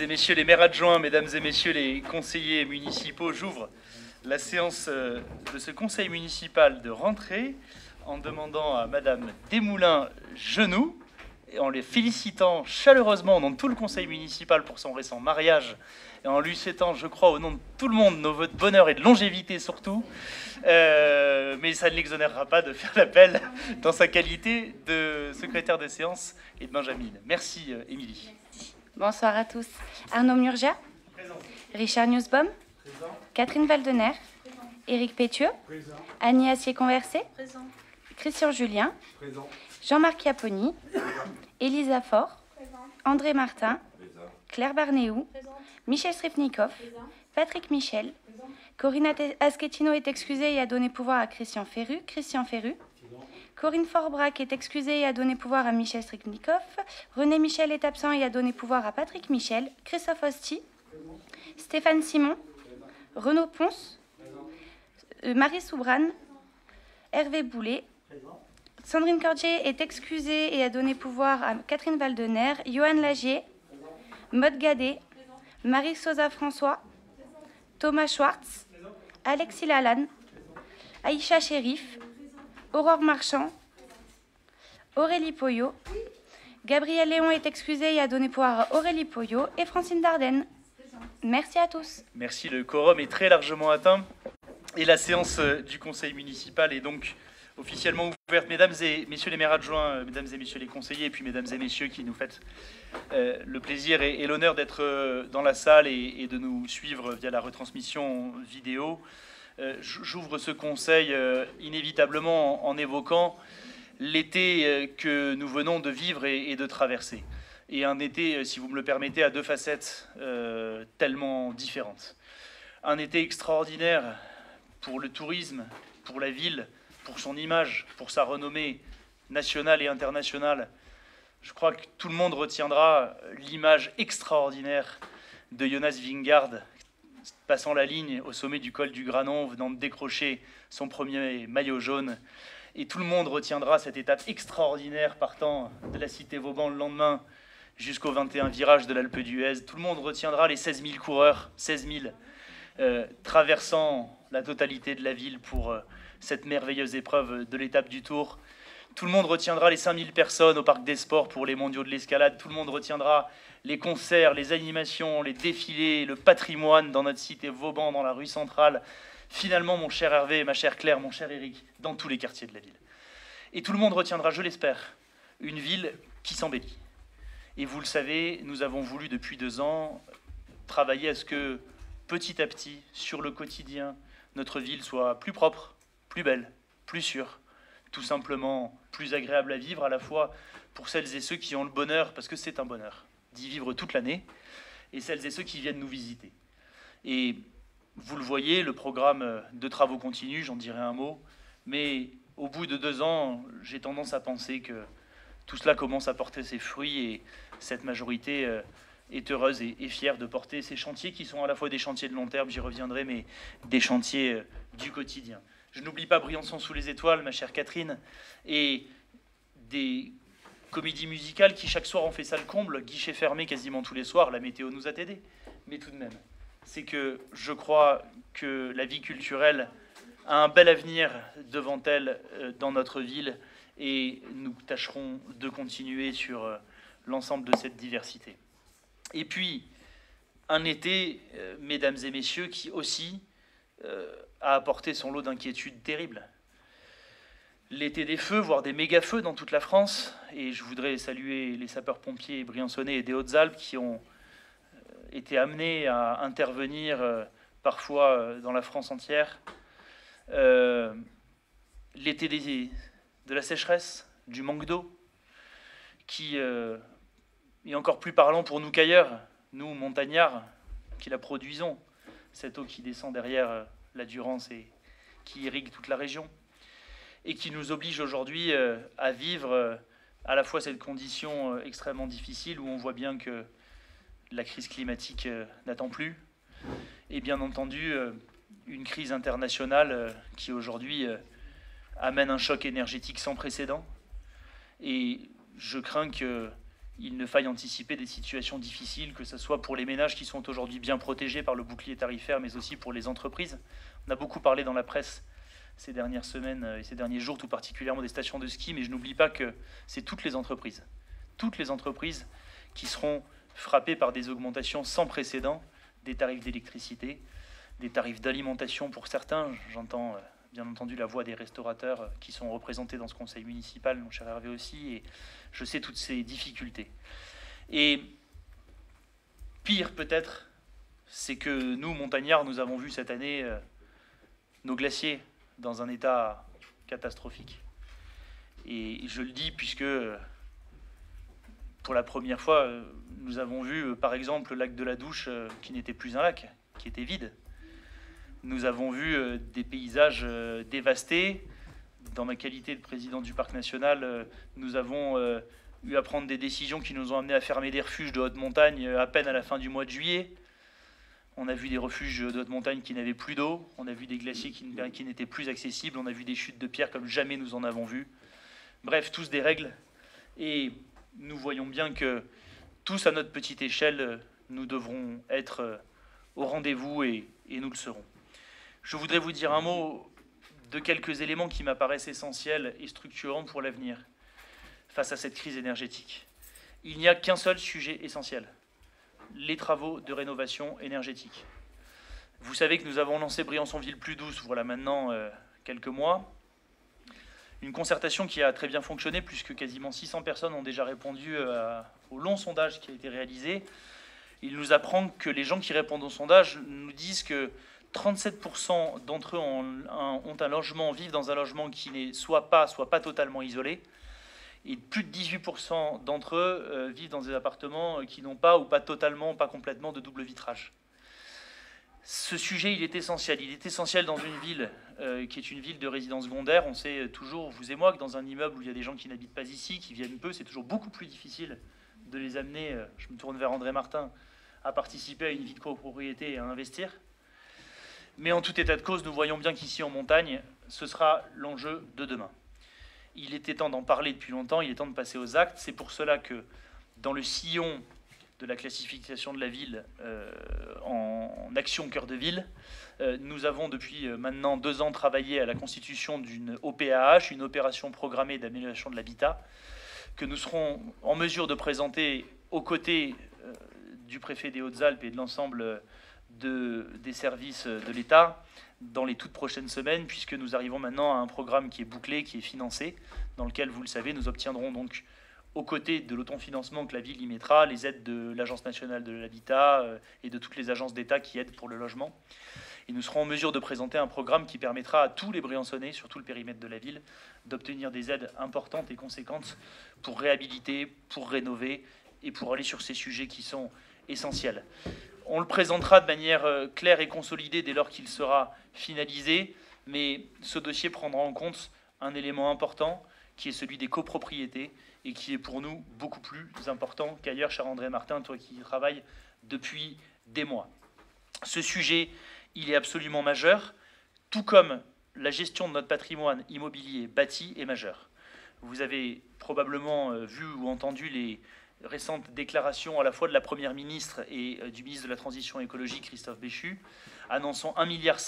et messieurs les maires adjoints, mesdames et messieurs les conseillers municipaux, j'ouvre la séance euh, de ce conseil municipal de rentrée en demandant à madame Desmoulins-Genoux et en les félicitant chaleureusement au nom de tout le conseil municipal pour son récent mariage et en lui souhaitant, je crois, au nom de tout le monde, nos voeux de bonheur et de longévité surtout. Euh, mais ça ne l'exonérera pas de faire l'appel dans sa qualité de secrétaire de séance et de Benjamin. Merci, euh, Émilie. Bonsoir à tous. Arnaud Murgia. Richard Nussbaum Catherine Valdener. Éric Pétieux. Annie Assier-Conversé. Christian Julien. Jean-Marc Chiapponi Elisa Faure. André Martin. Claire Barnéou. Michel Srifnikov Patrick Michel. Corinne Aschettino est excusée et a donné pouvoir à Christian Ferru. Christian Ferru. Corinne Forbrac est excusée et a donné pouvoir à Michel Striknikov. René Michel est absent et a donné pouvoir à Patrick Michel. Christophe Osti. Stéphane Simon. Renaud Ponce. Euh, Marie Soubran. Hervé Boulet. Sandrine Cordier est excusée et a donné pouvoir à Catherine Valdener. Johan Lagier. Maud Gadet. Marie Sosa François. Thomas Schwartz. Alexis Lalanne. Aïcha Chérif. Aurore Marchand, Aurélie Poyot. Gabriel Léon est excusé et a donné pouvoir à Aurélie Poyot et Francine Dardenne. Merci à tous. Merci, le quorum est très largement atteint. Et la séance euh, du conseil municipal est donc officiellement ouverte. Mesdames et messieurs les maires adjoints, euh, mesdames et messieurs les conseillers, et puis mesdames et messieurs qui nous faites euh, le plaisir et, l'honneur d'être dans la salle et, de nous suivre via la retransmission vidéo. Euh, j'ouvre ce conseil euh, inévitablement en, évoquant l'été euh, que nous venons de vivre et, de traverser. Et un été, si vous me le permettez, à deux facettes tellement différentes. Un été extraordinaire pour le tourisme, pour la ville, pour son image, pour sa renommée nationale et internationale. Je crois que tout le monde retiendra l'image extraordinaire de Jonas Vingard passant la ligne au sommet du col du Granon, venant de décrocher son premier maillot jaune. Et tout le monde retiendra cette étape extraordinaire partant de la cité Vauban le lendemain jusqu'au 21 virage de l'Alpe d'Huez. Tout le monde retiendra les 16 000 coureurs, 16 000, euh, traversant la totalité de la ville pour euh, cette merveilleuse épreuve de l'étape du Tour. Tout le monde retiendra les 5000 personnes au Parc des Sports pour les mondiaux de l'escalade. Tout le monde retiendra les concerts, les animations, les défilés, le patrimoine dans notre cité Vauban, dans la rue centrale. Finalement, mon cher Hervé, ma chère Claire, mon cher Eric, dans tous les quartiers de la ville. Et tout le monde retiendra, je l'espère, une ville qui s'embellit. Et vous le savez, nous avons voulu depuis deux ans travailler à ce que petit à petit, sur le quotidien, notre ville soit plus propre, plus belle, plus sûre, tout simplement plus agréable à vivre à la fois pour celles et ceux qui ont le bonheur, parce que c'est un bonheur, d'y vivre toute l'année, et celles et ceux qui viennent nous visiter. Et vous le voyez, le programme de travaux continue, j'en dirai un mot, mais au bout de deux ans, j'ai tendance à penser que tout cela commence à porter ses fruits et cette majorité euh, est heureuse et, fière de porter ces chantiers qui sont à la fois des chantiers de long terme, j'y reviendrai, mais des chantiers euh, du quotidien. Je n'oublie pas Briançon sous les étoiles, ma chère Catherine, et des comédies musicales qui chaque soir ont fait ça le comble, guichet fermé quasiment tous les soirs, la météo nous a aidés. Mais tout de même, c'est que je crois que la vie culturelle a un bel avenir devant elle euh, dans notre ville et nous tâcherons de continuer sur euh, l'ensemble de cette diversité. Et puis, un été, euh, mesdames et messieurs, qui aussi a apporté son lot d'inquiétudes terribles. L'été des feux, voire des méga-feux dans toute la France, et je voudrais saluer les sapeurs-pompiers briançonnais et des Hautes-Alpes qui ont euh, été amenés à intervenir euh, parfois euh, dans la France entière. L'été de la sécheresse, du manque d'eau, qui est encore plus parlant pour nous qu'ailleurs, nous montagnards, qui la produisons, cette eau qui descend derrière la Durance et qui irrigue toute la région, et qui nous oblige aujourd'hui euh, à vivre euh, à la fois cette condition euh, extrêmement difficile où on voit bien que la crise climatique n'attend plus, et bien entendu une crise internationale qui aujourd'hui amène un choc énergétique sans précédent. Et je crains qu'il il ne faille anticiper des situations difficiles, que ce soit pour les ménages qui sont aujourd'hui bien protégés par le bouclier tarifaire, mais aussi pour les entreprises. On a beaucoup parlé dans la presse ces dernières semaines euh, et ces derniers jours, tout particulièrement des stations de ski, mais je n'oublie pas que c'est toutes les entreprises, toutes les entreprises qui seront frappées par des augmentations sans précédent des tarifs d'électricité, des tarifs d'alimentation pour certains. J'entends euh, bien entendu la voix des restaurateurs euh, qui sont représentés dans ce conseil municipal, mon cher Hervé aussi, et je sais toutes ces difficultés. Et pire peut-être, c'est que nous, montagnards, nous avons vu cette année nos glaciers dans un état catastrophique. Et je le dis puisque pour la première fois, nous avons vu par exemple le lac de la Douche qui n'était plus un lac, qui était vide. Nous avons vu euh, des paysages euh, dévastés. Dans ma qualité de président du parc national, euh, nous avons eu à prendre des décisions qui nous ont amenés à fermer des refuges de haute montagne à peine à la fin du mois de juillet. On a vu des refuges de haute montagne qui n'avaient plus d'eau, on a vu des glaciers qui, n'étaient plus accessibles, on a vu des chutes de pierres comme jamais nous en avons vu. Bref, tous des règles. Et nous voyons bien que tous à notre petite échelle, nous devrons être au rendez-vous et nous le serons. Je voudrais vous dire un mot de quelques éléments qui m'apparaissent essentiels et structurants pour l'avenir face à cette crise énergétique. Il n'y a qu'un seul sujet essentiel, les travaux de rénovation énergétique. Vous savez que nous avons lancé Briançon-Ville plus douce, voilà maintenant euh, quelques mois. Une concertation qui a très bien fonctionné, puisque quasiment 600 personnes ont déjà répondu euh, au long sondage qui a été réalisé. Il nous apprend que les gens qui répondent au sondage nous disent que 37% d'entre eux ont un, logement, vivent dans un logement qui n'est soit pas, soit pas totalement isolé. Et plus de 18% d'entre eux euh, vivent dans des appartements qui n'ont pas ou pas totalement, pas complètement de double vitrage. Ce sujet, il est essentiel. Il est essentiel dans une ville euh, qui est une ville de résidence secondaire. On sait toujours, vous et moi, que dans un immeuble où il y a des gens qui n'habitent pas ici, qui viennent peu, c'est toujours beaucoup plus difficile de les amener, euh, je me tourne vers André Martin, à participer à une vie de copropriété et à investir. Mais en tout état de cause, nous voyons bien qu'ici en montagne, ce sera l'enjeu de demain. Il était temps d'en parler depuis longtemps, il est temps de passer aux actes. C'est pour cela que dans le sillon de la classification de la ville euh, en, action cœur de ville, euh, nous avons depuis euh, maintenant deux ans travaillé à la constitution d'une OPAH, une opération programmée d'amélioration de l'habitat, que nous serons en mesure de présenter aux côtés du préfet des Hautes-Alpes et de l'ensemble de, des services de l'État dans les toutes prochaines semaines, puisque nous arrivons maintenant à un programme qui est bouclé, qui est financé, dans lequel, vous le savez, nous obtiendrons donc, aux côtés de l'autofinancement que la ville y mettra, les aides de l'Agence nationale de l'habitat euh, et de toutes les agences d'État qui aident pour le logement. Et nous serons en mesure de présenter un programme qui permettra à tous les Briançonnais, sur tout le périmètre de la ville, d'obtenir des aides importantes et conséquentes pour réhabiliter, pour rénover et pour aller sur ces sujets qui sont essentiels. On le présentera de manière euh, claire et consolidée dès lors qu'il sera finalisé, mais ce dossier prendra en compte un élément important qui est celui des copropriétés et qui est pour nous beaucoup plus important qu'ailleurs, cher André Martin, toi qui travailles depuis des mois. Ce sujet, il est absolument majeur, tout comme la gestion de notre patrimoine immobilier bâti est majeure. Vous avez probablement euh, vu ou entendu les, récente déclaration à la fois de la Première ministre et euh, du ministre de la Transition écologique, Christophe Béchu, annonçant 1,5 milliard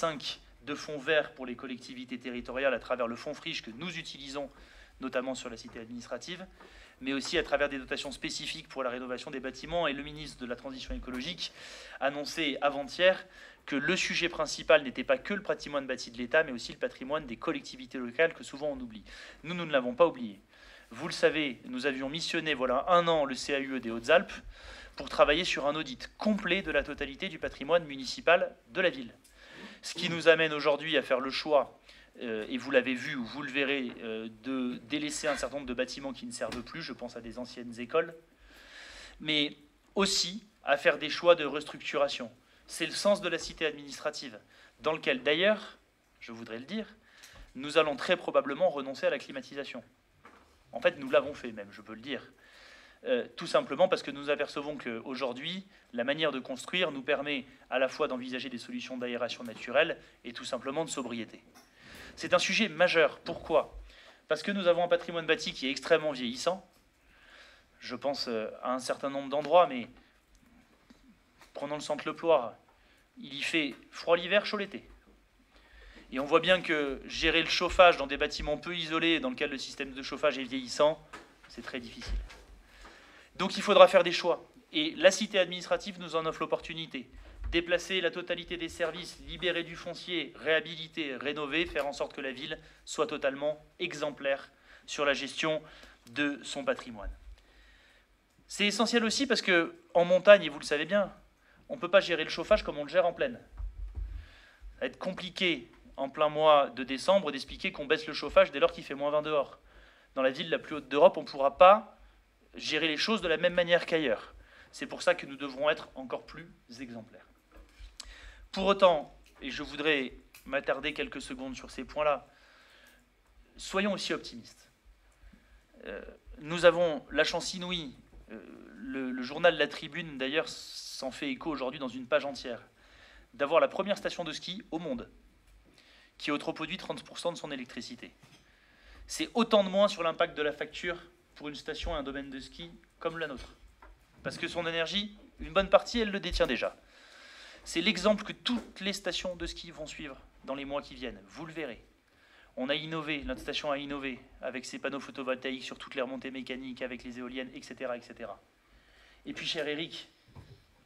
de fonds verts pour les collectivités territoriales à travers le fonds friche que nous utilisons notamment sur la cité administrative, mais aussi à travers des dotations spécifiques pour la rénovation des bâtiments. Et le ministre de la Transition écologique annonçait avant-hier que le sujet principal n'était pas que le patrimoine bâti de l'État, mais aussi le patrimoine des collectivités locales que souvent on oublie. Nous, nous ne l'avons pas oublié. Vous le savez, nous avions missionné voilà un an le CAUE des Hautes-Alpes pour travailler sur un audit complet de la totalité du patrimoine municipal de la ville. Ce qui nous amène aujourd'hui à faire le choix, euh, et vous l'avez vu ou vous le verrez, euh, de délaisser un certain nombre de bâtiments qui ne servent plus, je pense à des anciennes écoles, mais aussi à faire des choix de restructuration. C'est le sens de la cité administrative, dans lequel d'ailleurs, je voudrais le dire, nous allons très probablement renoncer à la climatisation. En fait, nous l'avons fait même, je peux le dire. Euh, tout simplement parce que nous apercevons qu'aujourd'hui, la manière de construire nous permet à la fois d'envisager des solutions d'aération naturelle et tout simplement de sobriété. C'est un sujet majeur. Pourquoi? Parce que nous avons un patrimoine bâti qui est extrêmement vieillissant. je pense euh, à un certain nombre d'endroits, mais prenons le centre Le Ploir, il y fait froid l'hiver, chaud l'été. Et on voit bien que gérer le chauffage dans des bâtiments peu isolés, dans lesquels le système de chauffage est vieillissant, c'est très difficile. Donc il faudra faire des choix. Et la cité administrative nous en offre l'opportunité. Déplacer la totalité des services, libérer du foncier, réhabiliter, rénover, faire en sorte que la ville soit totalement exemplaire sur la gestion de son patrimoine. C'est essentiel aussi parce que en montagne, et vous le savez bien, on ne peut pas gérer le chauffage comme on le gère en plaine. Ça va être compliqué en plein mois de décembre d'expliquer qu'on baisse le chauffage dès lors qu'il fait moins 20 dehors. Dans la ville la plus haute d'Europe, on ne pourra pas gérer les choses de la même manière qu'ailleurs. C'est pour ça que nous devrons être encore plus exemplaires. Pour autant, et je voudrais m'attarder quelques secondes sur ces points-là, soyons aussi optimistes. Euh, nous avons la chance inouïe, euh, le, le, journal La Tribune d'ailleurs s'en fait écho aujourd'hui dans une page entière, d'avoir la première station de ski au monde qui autoproduit 30% de son électricité. C'est autant de moins sur l'impact de la facture pour une station et un domaine de ski comme la nôtre. Parce que son énergie, une bonne partie, elle le détient déjà. C'est l'exemple que toutes les stations de ski vont suivre dans les mois qui viennent. Vous le verrez. On a innové, notre station a innové avec ses panneaux photovoltaïques sur toutes les remontées mécaniques, avec les éoliennes, etc. etc. Et puis, cher Eric,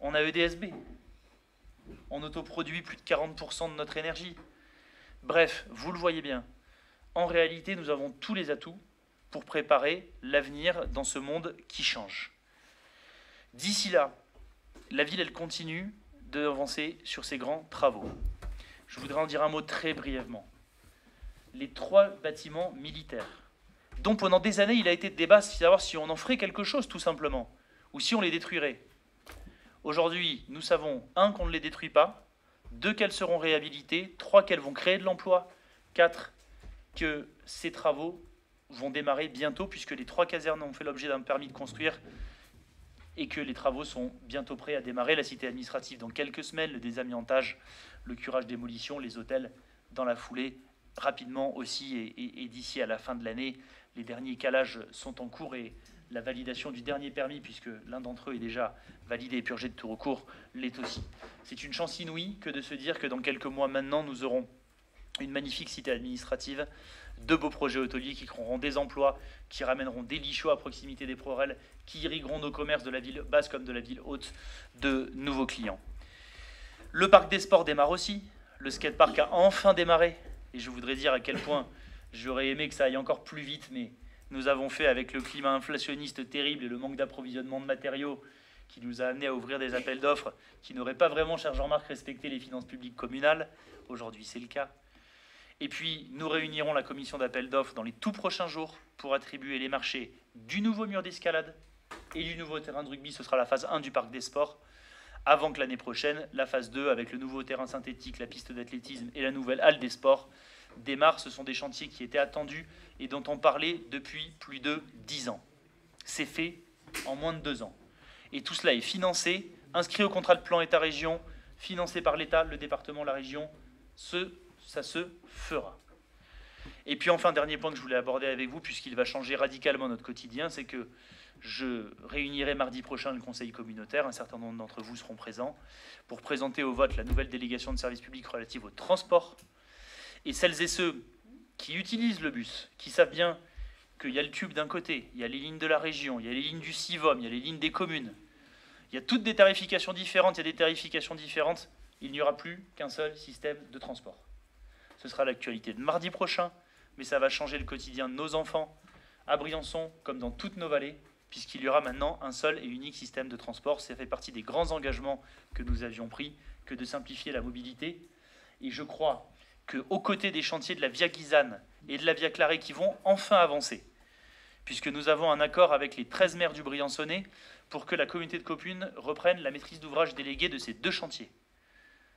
on a EDSB. On autoproduit plus de 40% de notre énergie. Bref, vous le voyez bien, en réalité, nous avons tous les atouts pour préparer l'avenir dans ce monde qui change. D'ici là, la ville, elle continue d'avancer sur ses grands travaux. Je voudrais en dire un mot très brièvement. Les trois bâtiments militaires, dont pendant des années il a été débat de savoir si on en ferait quelque chose tout simplement, ou si on les détruirait. Aujourd'hui, nous savons, un, qu'on ne les détruit pas, deux, qu'elles seront réhabilitées, trois, qu'elles vont créer de l'emploi, quatre, que ces travaux vont démarrer bientôt, puisque les trois casernes ont fait l'objet d'un permis de construire et que les travaux sont bientôt prêts à démarrer. La cité administrative dans quelques semaines, le désamiantage, le curage démolition, les hôtels dans la foulée, rapidement aussi, et, d'ici à la fin de l'année, les derniers calages sont en cours et la validation du dernier permis, puisque l'un d'entre eux est déjà validé et purgé de tout recours, l'est aussi. C'est une chance inouïe que de se dire que dans quelques mois maintenant, nous aurons une magnifique cité administrative, de beaux projets hôteliers qui créeront des emplois, qui ramèneront des lits chauds à proximité des ProRel, qui irrigueront nos commerces de la ville basse comme de la ville haute de nouveaux clients. Le parc des sports démarre aussi. Le skatepark a enfin démarré. Et je voudrais dire à quel point j'aurais aimé que ça aille encore plus vite, mais nous avons fait avec le climat inflationniste terrible et le manque d'approvisionnement de matériaux qui nous a amené à ouvrir des appels d'offres qui n'auraient pas vraiment, cher Jean-Marc, respecté les finances publiques communales. Aujourd'hui, c'est le cas. Et puis, nous réunirons la commission d'appel d'offres dans les tout prochains jours pour attribuer les marchés du nouveau mur d'escalade et du nouveau terrain de rugby. Ce sera la phase 1 du parc des sports. Avant que l'année prochaine, la phase 2, avec le nouveau terrain synthétique, la piste d'athlétisme et la nouvelle halle des sports, démarre. Ce sont des chantiers qui étaient attendus et dont on parlait depuis plus de dix ans. C'est fait en moins de deux ans. Et tout cela est financé, inscrit au contrat de plan État-région, financé par l'État, le département, la région. Ça se fera. Et puis enfin, dernier point que je voulais aborder avec vous, puisqu'il va changer radicalement notre quotidien, c'est que je réunirai mardi prochain le conseil communautaire, un certain nombre d'entre vous seront présents, pour présenter au vote la nouvelle délégation de services publics relative au transport. Et celles et ceux qui utilisent le bus, qui savent bien qu'il y a le tube d'un côté, il y a les lignes de la région, il y a les lignes du CIVOM, il y a les lignes des communes, il y a toutes des tarifications différentes, il y a des tarifications différentes, il n'y aura plus qu'un seul système de transport. Ce sera l'actualité de mardi prochain, mais ça va changer le quotidien de nos enfants, à Briançon comme dans toutes nos vallées, puisqu'il y aura maintenant un seul et unique système de transport. Ça fait partie des grands engagements que nous avions pris, que de simplifier la mobilité. Et je crois qu'aux côtés des chantiers de la Via Guisane et de la Via Clarée qui vont enfin avancer, puisque nous avons un accord avec les 13 maires du Briançonnais pour que la communauté de communes reprenne la maîtrise d'ouvrage déléguée de ces deux chantiers.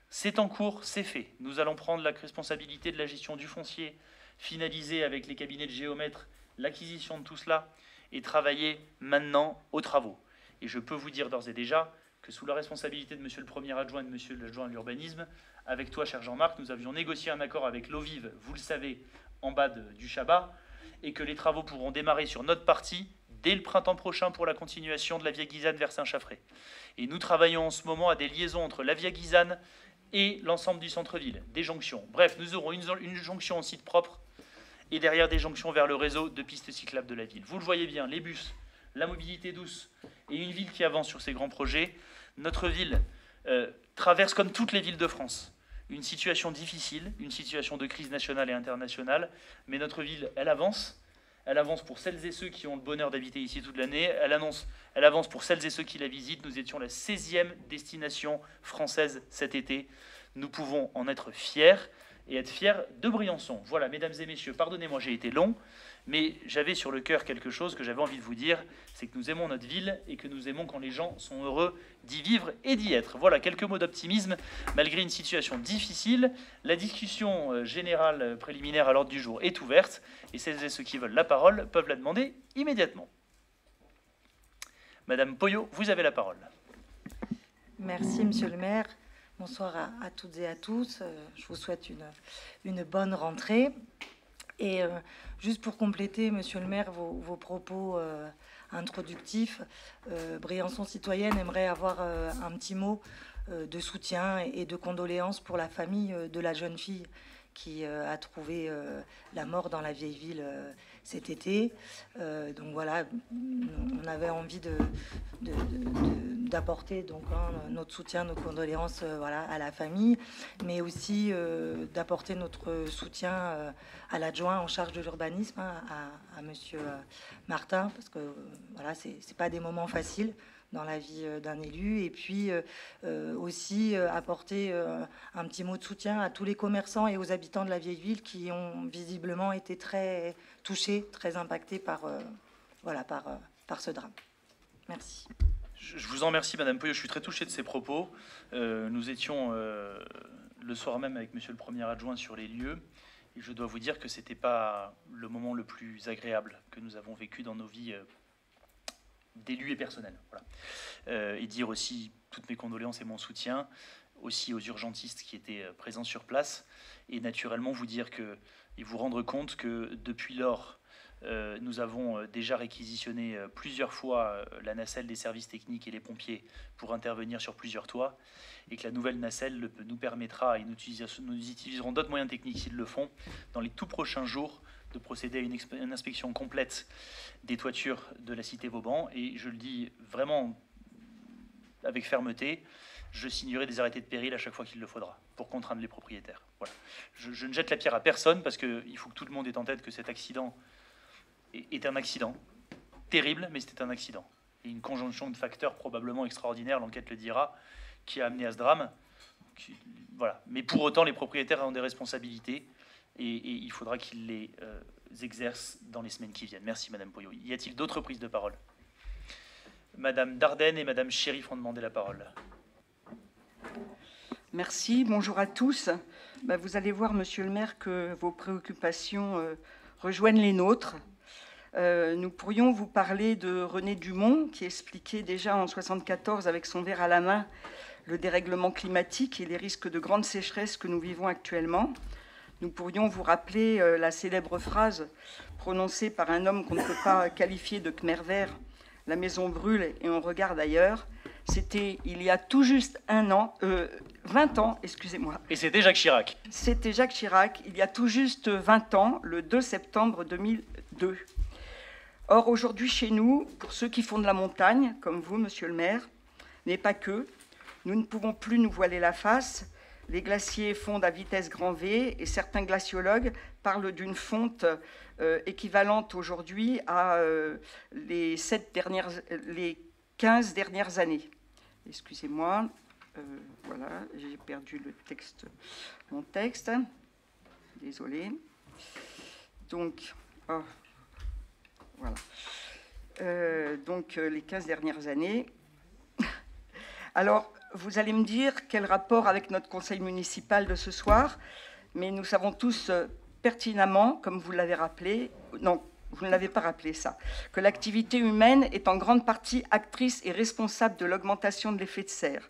C'est en cours, c'est fait. Nous allons prendre la responsabilité de la gestion du foncier, finaliser avec les cabinets de géomètres l'acquisition de tout cela et travailler maintenant aux travaux. Et je peux vous dire d'ores et déjà que sous la responsabilité de Monsieur le Premier adjoint et de Monsieur l'adjoint à l'urbanisme, avec toi, cher Jean-Marc, nous avions négocié un accord avec l'eau vive, vous le savez, en bas du Chabat, et que les travaux pourront démarrer sur notre partie dès le printemps prochain pour la continuation de la Via Guisane vers Saint-Chaffré. Et nous travaillons en ce moment à des liaisons entre la Via Guisane et l'ensemble du centre-ville, des jonctions. Bref, nous aurons une, une jonction en site propre et derrière des jonctions vers le réseau de pistes cyclables de la ville. Vous le voyez bien, les bus, la mobilité douce et une ville qui avance sur ces grands projets. Notre ville euh, traverse, comme toutes les villes de France, une situation difficile, une situation de crise nationale et internationale, mais notre ville, elle avance. Elle avance pour celles et ceux qui ont le bonheur d'habiter ici toute l'année. Elle, elle avance pour celles et ceux qui la visitent. Nous étions la 16e destination française cet été. Nous pouvons en être fiers et être fiers de Briançon. Voilà, mesdames et messieurs, pardonnez-moi, j'ai été long, mais j'avais sur le cœur quelque chose que j'avais envie de vous dire, c'est que nous aimons notre ville et que nous aimons quand les gens sont heureux d'y vivre et d'y être. Voilà, quelques mots d'optimisme, malgré une situation difficile. La discussion euh, générale euh, préliminaire à l'ordre du jour est ouverte, et celles et ceux qui veulent la parole peuvent la demander immédiatement. Madame Poyot, vous avez la parole. Merci, Monsieur le maire. Bonsoir à, toutes et à tous. Euh, je vous souhaite une, bonne rentrée. Et juste pour compléter, Monsieur le maire, vos, propos euh, introductifs, Briançon Citoyenne aimerait avoir un petit mot de soutien et de condoléances pour la famille de la jeune fille qui a trouvé la mort dans la vieille ville cet été. Euh, donc voilà, on avait envie de, d'apporter donc hein, notre soutien, nos condoléances euh, voilà, à la famille, mais aussi euh, d'apporter notre soutien à l'adjoint en charge de l'urbanisme, hein, à, à, Monsieur Martin, parce que voilà, c'est, pas des moments faciles dans la vie euh, d'un élu et puis euh, euh, aussi apporter un petit mot de soutien à tous les commerçants et aux habitants de la vieille ville qui ont visiblement été très touchés, très impactés par, voilà, par, par ce drame. Merci. Je vous en remercie, Madame Poyot. Je suis très touché de ces propos. nous étions le soir même avec Monsieur le Premier Adjoint sur les lieux. Et je dois vous dire que ce n'était pas le moment le plus agréable que nous avons vécu dans nos vies d'élus et personnels. Euh, et dire aussi toutes mes condoléances et mon soutien aussi aux urgentistes qui étaient euh, présents sur place. Et naturellement vous dire que, et vous rendre compte que depuis lors, euh, nous avons déjà réquisitionné plusieurs fois la nacelle des services techniques et les pompiers pour intervenir sur plusieurs toits, et que la nouvelle nacelle nous permettra, et nous utiliserons d'autres moyens techniques s'ils le font, dans les tout prochains jours, de procéder à une, inspection complète des toitures de la cité Vauban. Et je le dis vraiment avec fermeté, je signerai des arrêtés de péril à chaque fois qu'il le faudra pour contraindre les propriétaires. Voilà. Je, ne jette la pierre à personne parce qu'il faut que tout le monde ait en tête que cet accident est, un accident terrible, mais c'était un accident. Et une conjonction de facteurs probablement extraordinaires, l'enquête le dira, qui a amené à ce drame. voilà. Mais pour autant, les propriétaires ont des responsabilités et, il faudra qu'il les euh, exerce dans les semaines qui viennent. Merci Madame Poyot. Y a-t-il d'autres prises de parole? Madame Dardenne et Madame Chérif ont demandé la parole. Merci, bonjour à tous. Bah, vous allez voir, Monsieur le maire, que vos préoccupations euh, rejoignent les nôtres. Euh, nous pourrions vous parler de René Dumont, qui expliquait déjà en 1974, avec son verre à la main, le dérèglement climatique et les risques de grande sécheresse que nous vivons actuellement. Nous pourrions vous rappeler euh, la célèbre phrase prononcée par un homme qu'on ne peut pas qualifier de Khmer vert La maison brûle et on regarde ailleurs. C'était il y a tout juste un an, 20 euh, ans, excusez-moi. Et c'était Jacques Chirac. C'était Jacques Chirac, il y a tout juste 20 ans, le 2 septembre 2002. Or, aujourd'hui, chez nous, pour ceux qui font de la montagne, comme vous, monsieur le maire, n'est pas que, nous ne pouvons plus nous voiler la face les glaciers fondent à vitesse grand V et certains glaciologues parlent d'une fonte euh, équivalente aujourd'hui à euh, les, dernières, les 15 dernières années. Excusez-moi, euh, voilà, j'ai perdu le texte, mon texte. Désolé. Donc, oh, voilà. donc, les 15 dernières années. Alors, vous allez me dire quel rapport avec notre conseil municipal de ce soir, mais nous savons tous euh, pertinemment, comme vous l'avez rappelé, non, vous ne l'avez pas rappelé ça, que l'activité humaine est en grande partie actrice et responsable de l'augmentation de l'effet de serre.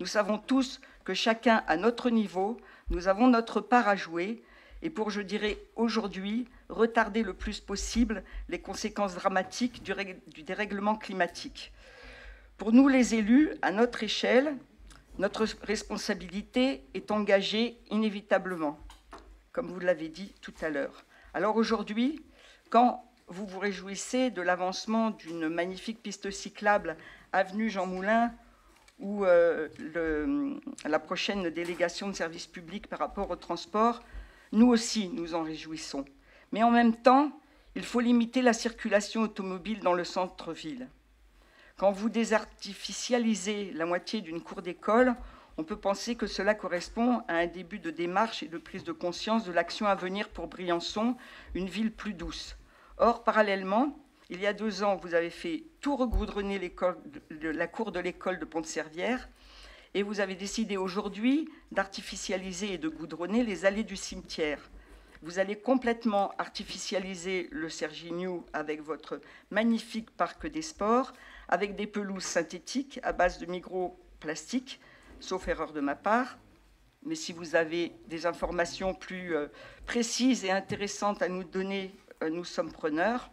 Nous savons tous que chacun à notre niveau, nous avons notre part à jouer et pour, je dirais, aujourd'hui, retarder le plus possible les conséquences dramatiques du, du dérèglement climatique. Pour nous, les élus, à notre échelle, notre responsabilité est engagée inévitablement, comme vous l'avez dit tout à l'heure. Alors aujourd'hui, quand vous vous réjouissez de l'avancement d'une magnifique piste cyclable avenue Jean Moulin ou euh, la prochaine délégation de services publics par rapport au transport, nous aussi nous en réjouissons. Mais en même temps, il faut limiter la circulation automobile dans le centre-ville. Quand vous désartificialisez la moitié d'une cour d'école, on peut penser que cela correspond à un début de démarche et de prise de conscience de l'action à venir pour Briançon, une ville plus douce. Or, parallèlement, il y a deux ans, vous avez fait tout regoudronner la cour de l'école de Pont-de-Servière et vous avez décidé aujourd'hui d'artificialiser et de goudronner les allées du cimetière. Vous allez complètement artificialiser le Sergignou avec votre magnifique parc des sports, avec des pelouses synthétiques à base de microplastiques, sauf erreur de ma part. Mais si vous avez des informations plus euh, précises et intéressantes à nous donner, euh, nous sommes preneurs.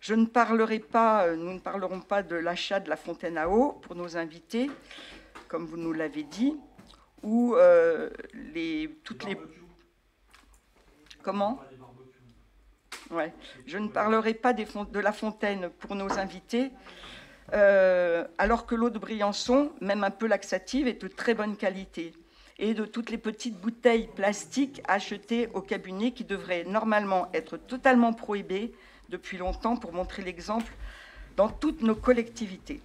Je ne parlerai pas, euh, nous ne parlerons pas de l'achat de la fontaine à eau pour nos invités, comme vous nous l'avez dit, ou les, toutes les... Comment ouais. Je ne parlerai pas des, de la fontaine pour nos invités, euh, alors que l'eau de Briançon, même un peu laxative, est de très bonne qualité. Et de toutes les petites bouteilles plastiques achetées au cabinet qui devraient normalement être totalement prohibées depuis longtemps pour montrer l'exemple dans toutes nos collectivités.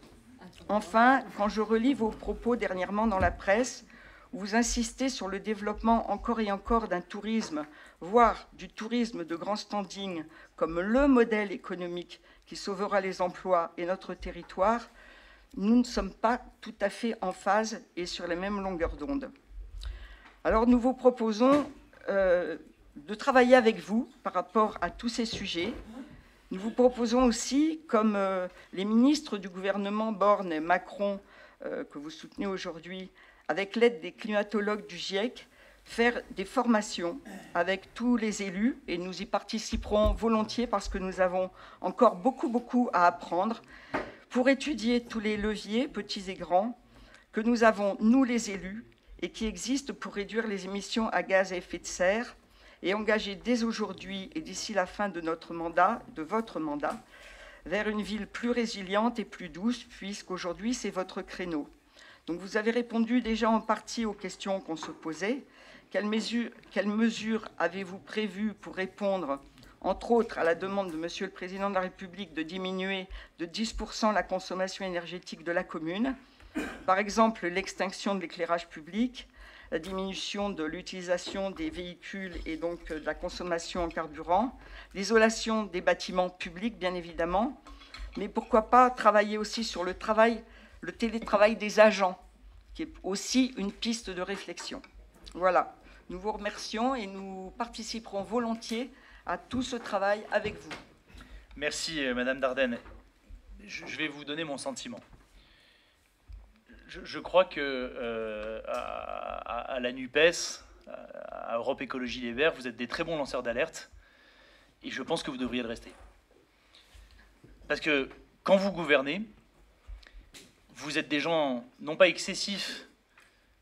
Enfin, quand je relis vos propos dernièrement dans la presse, vous insistez sur le développement encore et encore d'un tourisme, voire du tourisme de grand standing, comme le modèle économique sauvera les emplois et notre territoire, nous ne sommes pas tout à fait en phase et sur les mêmes longueurs d'onde. Alors nous vous proposons euh, de travailler avec vous par rapport à tous ces sujets. Nous vous proposons aussi, comme euh, les ministres du gouvernement Borne et Macron, euh, que vous soutenez aujourd'hui, avec l'aide des climatologues du GIEC, faire des formations avec tous les élus et nous y participerons volontiers parce que nous avons encore beaucoup, beaucoup à apprendre pour étudier tous les leviers, petits et grands, que nous avons, nous les élus, et qui existent pour réduire les émissions à gaz à effet de serre et engager dès aujourd'hui et d'ici la fin de notre mandat, de votre mandat, vers une ville plus résiliente et plus douce, puisqu'aujourd'hui c'est votre créneau. Donc vous avez répondu déjà en partie aux questions qu'on se posait. Quelles mesures, avez-vous prévues pour répondre, entre autres, à la demande de Monsieur le Président de la République de diminuer de 10% la consommation énergétique de la commune? Par exemple, l'extinction de l'éclairage public, la diminution de l'utilisation des véhicules et donc de la consommation en carburant, l'isolation des bâtiments publics, bien évidemment, mais pourquoi pas travailler aussi sur le travail, le télétravail des agents, qui est aussi une piste de réflexion. Voilà. Nous vous remercions et nous participerons volontiers à tout ce travail avec vous. Merci, euh, Madame Dardenne. Je vais vous donner mon sentiment. Je, crois que euh, à, la NUPES, à Europe Écologie Les Verts, vous êtes des très bons lanceurs d'alerte et je pense que vous devriez le rester. Parce que quand vous gouvernez, vous êtes des gens non pas excessifs,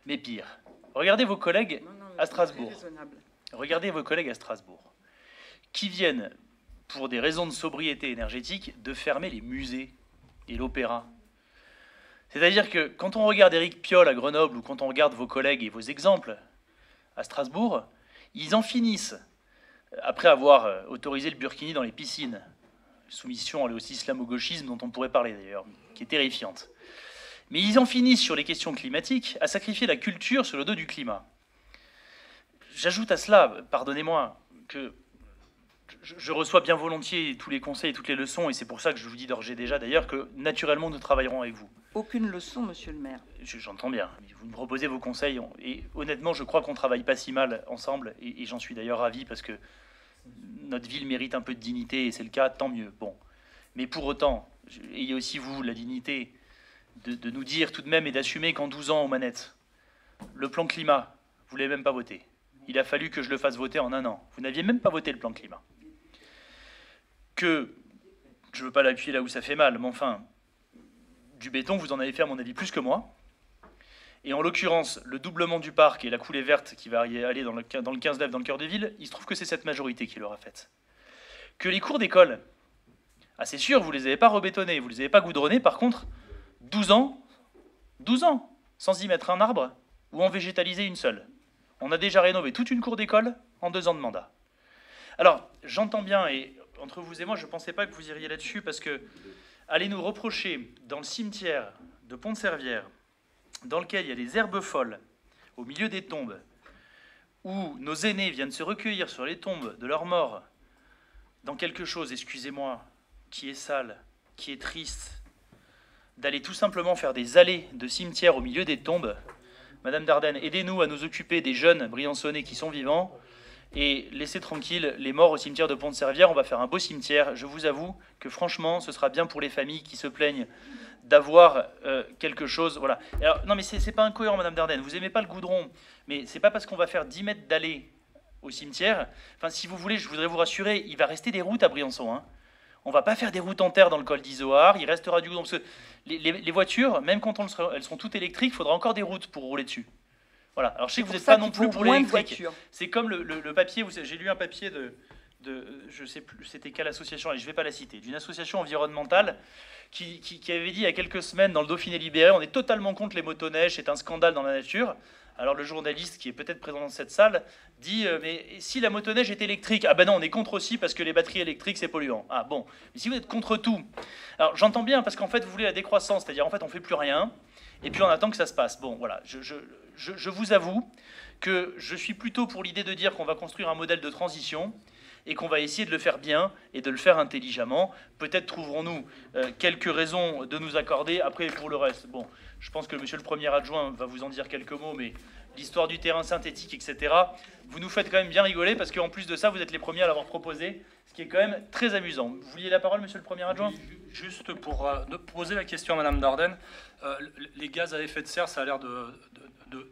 mais pires. Regardez vos collègues à Strasbourg. Regardez vos collègues à Strasbourg, qui viennent, pour des raisons de sobriété énergétique, de fermer les musées et l'opéra. C'est-à-dire que quand on regarde Éric Piolle à Grenoble ou quand on regarde vos collègues et vos exemples à Strasbourg, ils en finissent, après avoir euh, autorisé le burkini dans les piscines, soumission à islamo-gauchisme dont on pourrait parler d'ailleurs, qui est terrifiante. Mais ils en finissent sur les questions climatiques à sacrifier la culture sur le dos du climat. J'ajoute à cela, pardonnez-moi, que je, reçois bien volontiers tous les conseils et toutes les leçons, et c'est pour ça que je vous dis d'orger déjà d'ailleurs que naturellement nous travaillerons avec vous. Aucune leçon, monsieur le maire. J'entends bien. Vous me proposez vos conseils, et honnêtement, je crois qu'on travaille pas si mal ensemble, et, j'en suis d'ailleurs ravi parce que notre ville mérite un peu de dignité, et c'est le cas, tant mieux. Bon. Mais pour autant, ayez aussi vous la dignité de, nous dire tout de même et d'assumer qu'en 12 ans aux manettes, le plan climat, vous ne l'avez même pas voté. Il a fallu que je le fasse voter en un an. Vous n'aviez même pas voté le plan climat. Que, je ne veux pas l'appuyer là où ça fait mal, mais enfin, du béton, vous en avez fait à mon avis plus que moi. Et en l'occurrence, le doublement du parc et la coulée verte qui va aller dans le, dans le 15 9 dans le cœur de ville, il se trouve que c'est cette majorité qui l'aura faite. Que les cours d'école, ah c'est sûr, vous ne les avez pas rebétonnés, vous ne les avez pas goudronnés, par contre, 12 ans, 12 ans, sans y mettre un arbre ou en végétaliser une seule. On a déjà rénové toute une cour d'école en deux ans de mandat. Alors, j'entends bien, et entre vous et moi, je ne pensais pas que vous iriez là-dessus, parce que allez nous reprocher dans le cimetière de Pont-de-Servière, dans lequel il y a des herbes folles, au milieu des tombes, où nos aînés viennent se recueillir sur les tombes de leurs morts, dans quelque chose, excusez-moi, qui est sale, qui est triste, d'aller tout simplement faire des allées de cimetière au milieu des tombes. Madame Dardenne, aidez-nous à nous occuper des jeunes briançonnais qui sont vivants et laissez tranquille les morts au cimetière de Pont-de-Servière. On va faire un beau cimetière. Je vous avoue que franchement, ce sera bien pour les familles qui se plaignent d'avoir euh, quelque chose. Voilà. Non, mais c'est pas incohérent, Madame Dardenne. Vous aimez pas le goudron, mais c'est pas parce qu'on va faire 10 mètres d'allée au cimetière. Enfin, si vous voulez, je voudrais vous rassurer, il va rester des routes à Briançon. Hein. On va pas faire des routes en terre dans le col d'Isoard. Il restera du goudron. Parce que les, voitures, même quand elles seront toutes électriques, il faudra encore des routes pour rouler dessus. Voilà. Alors je sais que vous n'êtes pas non plus pour l'électrique. C'est comme le, papier. J'ai lu un papier de, de je sais plus, c'était quelle association, et je ne vais pas la citer, d'une association environnementale qui, qui, avait dit il y a quelques semaines dans le Dauphiné libéré, on est totalement contre les motoneiges, c'est un scandale dans la nature. Alors le journaliste qui est peut-être présent dans cette salle dit euh, mais si la motoneige est électrique, ah ben non, on est contre aussi parce que les batteries électriques c'est polluant. Ah bon, mais si vous êtes contre tout, alors j'entends bien parce qu'en fait vous voulez la décroissance, c'est-à-dire en fait on fait plus rien et puis on attend que ça se passe. Bon voilà, je, je, je, vous avoue que je suis plutôt pour l'idée de dire qu'on va construire un modèle de transition et qu'on va essayer de le faire bien et de le faire intelligemment. Peut-être trouverons-nous euh, quelques raisons de nous accorder. Après, pour le reste, bon, je pense que Monsieur le Premier adjoint va vous en dire quelques mots, mais l'histoire du terrain synthétique, etc. Vous nous faites quand même bien rigoler parce qu'en plus de ça, vous êtes les premiers à l'avoir proposé, ce qui est quand même très amusant. Vous vouliez la parole, Monsieur le Premier adjoint? Juste pour euh, poser la question à Madame Dardenne, euh, les gaz à effet de serre, ça a l'air de,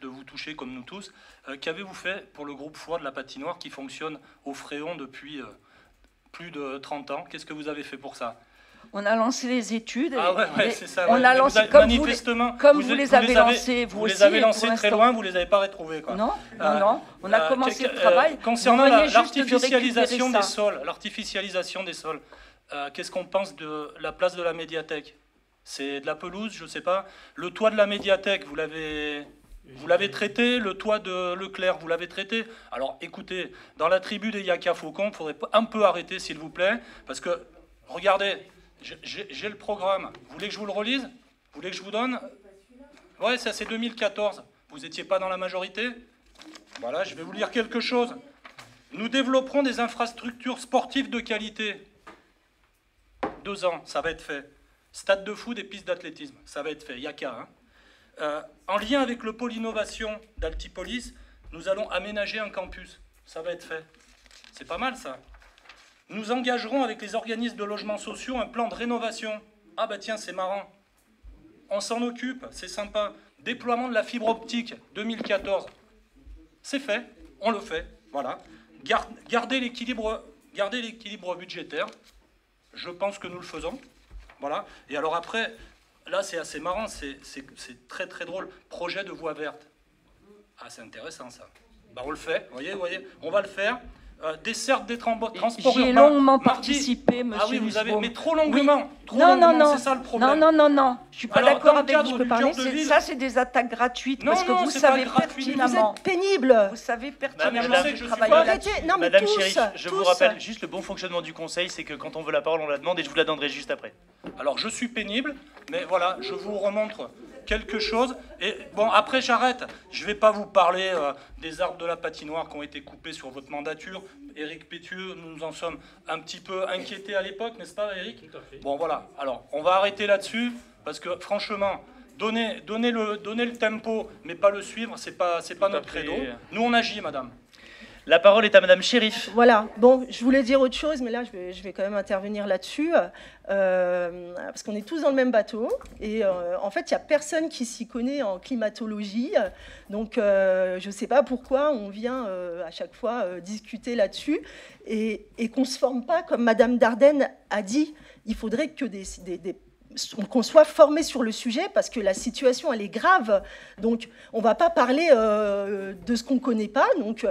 vous toucher comme nous tous. Euh, qu'avez-vous fait pour le groupe Foie de la patinoire qui fonctionne au Fréon depuis plus de 30 ans? Qu'est-ce que vous avez fait pour ça? On a lancé les études. Ah ouais, c'est ça. On a lancé comme manifestement, vous, comme vous, les avez lancés, vous, les avez lancés très loin, vous les avez pas retrouvés. Quoi. Non, non, non. On a commencé le travail. concernant l'artificialisation des sols, l'artificialisation des sols. Euh, qu'est-ce qu'on pense de la place de la médiathèque? C'est de la pelouse, je ne sais pas. Le toit de la médiathèque, vous l'avez vous l'avez traité, le toit de Leclerc, vous l'avez traité? Alors écoutez, dans la tribu des Yaka Faucon, il faudrait un peu arrêter, s'il vous plaît, parce que, regardez, j'ai le programme. Vous voulez que je vous le relise Vous voulez que je vous donne Ouais, ça c'est 2014. Vous n'étiez pas dans la majorité Voilà, je vais vous lire quelque chose. Nous développerons des infrastructures sportives de qualité deux ans, ça va être fait. Stade de foot et pistes d'athlétisme, ça va être fait. Il a qu'à. Hein. Euh, en lien avec le pôle innovation d'Altipolis, nous allons aménager un campus. Ça va être fait. C'est pas mal ça. Nous engagerons avec les organismes de logements sociaux un plan de rénovation. Ah bah tiens, c'est marrant. On s'en occupe, c'est sympa. Déploiement de la fibre optique 2014. C'est fait, on le fait. Voilà. Gardez l'équilibre budgétaire. Je pense que nous le faisons. Voilà. Et alors après, là c'est assez marrant, c'est très très drôle. Projet de voie verte. Ah, c'est intéressant ça. Bah, on le fait, voyez, voyez, on va le faire. Euh, dessert des transports J'ai longuement participé, monsieur. Ah oui, vous avez, mais trop longuement. Non, non, non. C'est ça le problème. Non, non, non, non. Je suis pas d'accord avec vous. Je peux parler. Ça, c'est des attaques gratuites parce que vous savez pertinemment. Vous êtes pénible. Vous savez pertinemment que je travaille Non, mais Madame je vous rappelle juste le bon fonctionnement du Conseil, c'est que quand on veut la parole, on la demande et je vous la donnerai juste après. Alors, je suis pénible, mais voilà, je vous remontre quelque chose. Et bon, après, j'arrête. Je ne vais pas vous parler euh, des arbres de la patinoire qui ont été coupés sur votre mandature. Éric Pétieux, nous nous en sommes un petit peu inquiétés à l'époque, n'est-ce pas, Éric? Bon, voilà. Alors, on va arrêter là-dessus, parce que franchement, donner, donner, le, donner le tempo, mais pas le suivre, c'est pas, c'est pas notre credo. Nous, on agit, madame. La parole est à Madame Shérif. Voilà, bon, je voulais dire autre chose, mais là, je vais, je vais quand même intervenir là-dessus, euh, parce qu'on est tous dans le même bateau, et euh, en fait, il n'y a personne qui s'y connaît en climatologie, donc euh, je ne sais pas pourquoi on vient à chaque fois discuter là-dessus, et, qu'on ne se forme pas, comme Madame Dardenne a dit, il faudrait que des, qu'on soit formé sur le sujet parce que la situation elle est grave. Donc on va pas parler de ce qu'on connaît pas. Donc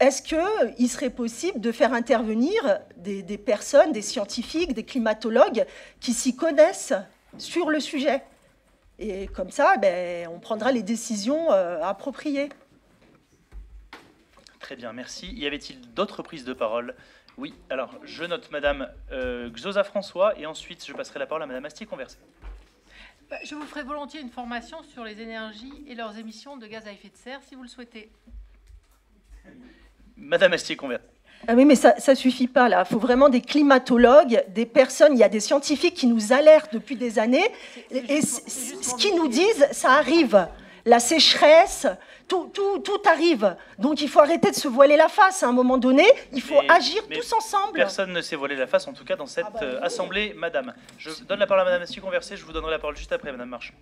est-ce qu'il serait possible de faire intervenir des, personnes, des scientifiques, des climatologues qui s'y connaissent sur le sujet? Et comme ça, ben, on prendra les décisions euh, appropriées. Très bien, merci. Y avait-il d'autres prises de parole? Oui, alors je note Madame euh, Xosa François et ensuite je passerai la parole à Madame Astier-Conversé. Bah, je vous ferai volontiers une formation sur les énergies et leurs émissions de gaz à effet de serre si vous le souhaitez. Madame Astier-Convert. Ah oui, mais ça ne suffit pas là. Il faut vraiment des climatologues, des personnes. Il y a des scientifiques qui nous alertent depuis des années. Et ce qu'ils nous disent, ça arrive. La sécheresse, tout, tout, tout, arrive. Donc il faut arrêter de se voiler la face. À un moment donné, il faut agir tous ensemble. Personne ne s'est voilé la face, en tout cas dans cette ah bah euh, assemblée, Madame. Je donne la parole à Madame Astier-Conversé. Je vous donnerai la parole juste après, Madame Marche.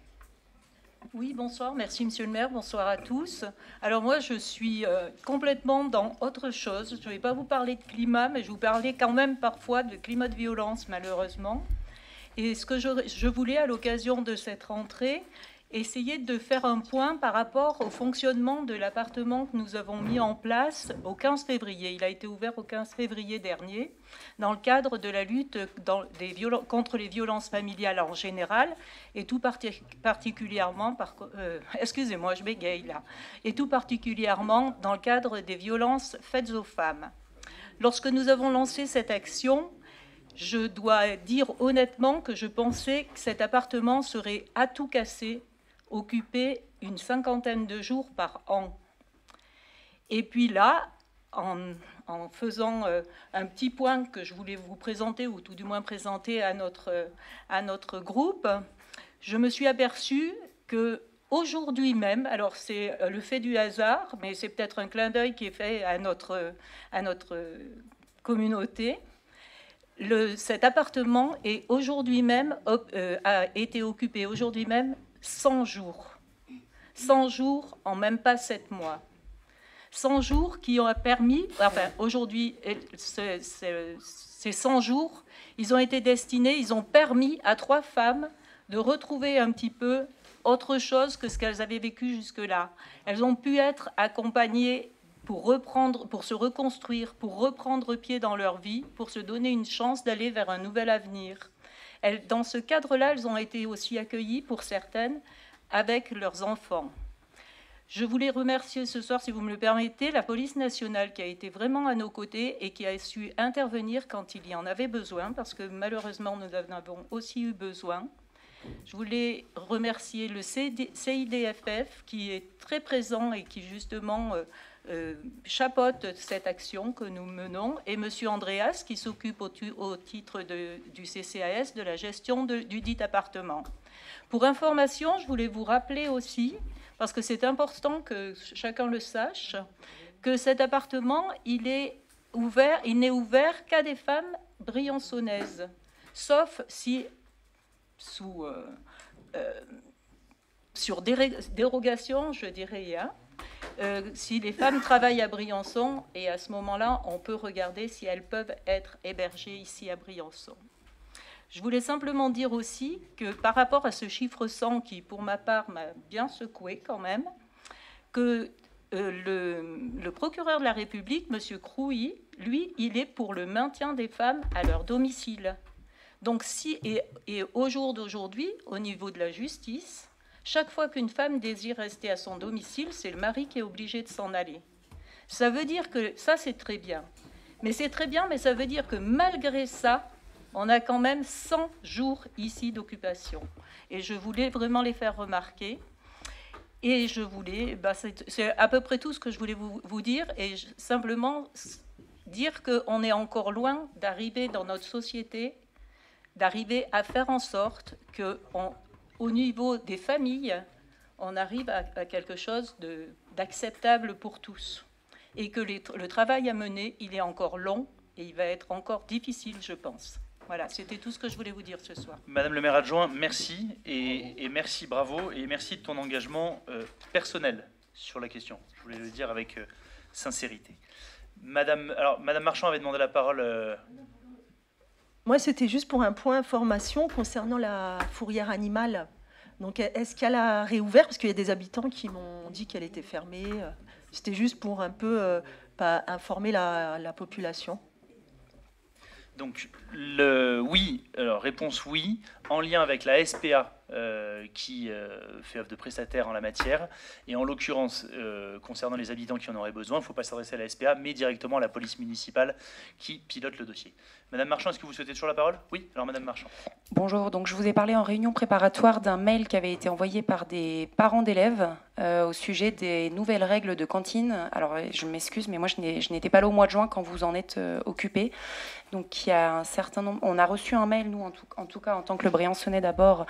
Oui, bonsoir. Merci, Monsieur le maire. Bonsoir à tous. Alors moi, je suis euh, complètement dans autre chose. Je ne vais pas vous parler de climat, mais je vais vous parler quand même parfois de climat de violence, malheureusement. Et ce que je voulais, à l'occasion de cette rentrée, essayer de faire un point par rapport au fonctionnement de l'appartement que nous avons mis en place au 15 février. Il a été ouvert au 15 février dernier dans le cadre de la lutte contre les violences familiales en général et tout particulièrement, euh, excusez-moi, je bégaye là, et tout particulièrement dans le cadre des violences faites aux femmes. Lorsque nous avons lancé cette action, je dois dire honnêtement que je pensais que cet appartement serait à tout casser occupé une cinquantaine de jours par an. Et puis là, en, faisant euh, un petit point que je voulais vous présenter, ou tout du moins présenter à notre, à notre groupe, je me suis aperçue que aujourd'hui même, alors c'est euh, le fait du hasard, mais c'est peut-être un clin d'œil qui est fait à notre, à notre communauté, cet appartement est aujourd'hui même euh, a été occupé aujourd'hui même 100 jours. 100 jours en même pas 7 mois. 100 jours qui ont permis, enfin aujourd'hui, ces 100 jours, ils ont été destinés, ils ont permis à trois femmes de retrouver un petit peu autre chose que ce qu'elles avaient vécu jusque-là. Elles ont pu être accompagnées pour reprendre, pour se reconstruire, pour reprendre pied dans leur vie, pour se donner une chance d'aller vers un nouvel avenir dans ce cadre-là, elles ont été aussi accueillies, pour certaines, avec leurs enfants. Je voulais remercier ce soir, si vous me le permettez, la police nationale qui a été vraiment à nos côtés et qui a su intervenir quand il y en avait besoin, parce que malheureusement, nous en avons aussi eu besoin. Je voulais remercier le CIDFF qui est très présent et qui justement euh, chapeaute cette action que nous menons et M. Andreas qui s'occupe au, titre du CCAS de la gestion du dit appartement. Pour information, je voulais vous rappeler aussi, parce que c'est important que chacun le sache, que cet appartement, il est ouvert, il n'est ouvert qu'à des femmes briançonnaises, sauf si euh, euh, sur dérogation, je dirais, hein, euh, si les femmes travaillent à Briançon, et à ce moment-là, on peut regarder si elles peuvent être hébergées ici à Briançon. Je voulais simplement dire aussi que par rapport à ce chiffre 100 qui, pour ma part, m'a bien secoué quand même, que euh, le, procureur de la République, M. Crouy, lui, il est pour le maintien des femmes à leur domicile. Donc, si, et au jour d'aujourd'hui, au niveau de la justice, chaque fois qu'une femme désire rester à son domicile, c'est le mari qui est obligé de s'en aller. Ça veut dire que ça, c'est très bien. Mais c'est très bien, mais ça veut dire que malgré ça, on a quand même 100 jours ici d'occupation. Et je voulais vraiment les faire remarquer. Et je voulais, bah, c'est à peu près tout ce que je voulais vous, dire, et simplement dire qu'on est encore loin d'arriver dans notre société, d'arriver à faire en sorte qu'on au niveau des familles, on arrive à, quelque chose d'acceptable pour tous. et que le travail à mener, il est encore long et il va être encore difficile, je pense. Voilà, c'était tout ce que je voulais vous dire ce soir. Madame le maire adjoint, merci et, merci, bravo et merci de ton engagement euh, personnel sur la question. Je voulais le dire avec euh, sincérité. Madame, alors, Madame Marchand avait demandé la parole. Euh, Moi, c'était juste pour un point information concernant la fourrière animale. Donc, est-ce qu'elle a réouvert? Parce qu'il y a des habitants qui m'ont dit qu'elle était fermée. C'était juste pour un peu informer la population. Donc, oui, réponse oui, en lien avec la SPA euh, qui euh, fait œuvre de prestataire en la matière. Et en l'occurrence, euh, concernant les habitants qui en auraient besoin, il ne faut pas s'adresser à la SPA, mais directement à la police municipale qui pilote le dossier. Madame Marchand, est-ce que vous souhaitez toujours la parole? Oui, alors Madame Marchand. Bonjour, donc je vous ai parlé en réunion préparatoire d'un mail qui avait été envoyé par des parents d'élèves au sujet des nouvelles règles de cantine. Alors je m'excuse, mais moi je n'étais pas là au mois de juin quand vous en êtes occupé. Donc il y a un certain nombre. On a reçu un mail, nous, en tout, cas, en tant que le Briançonnais d'abord,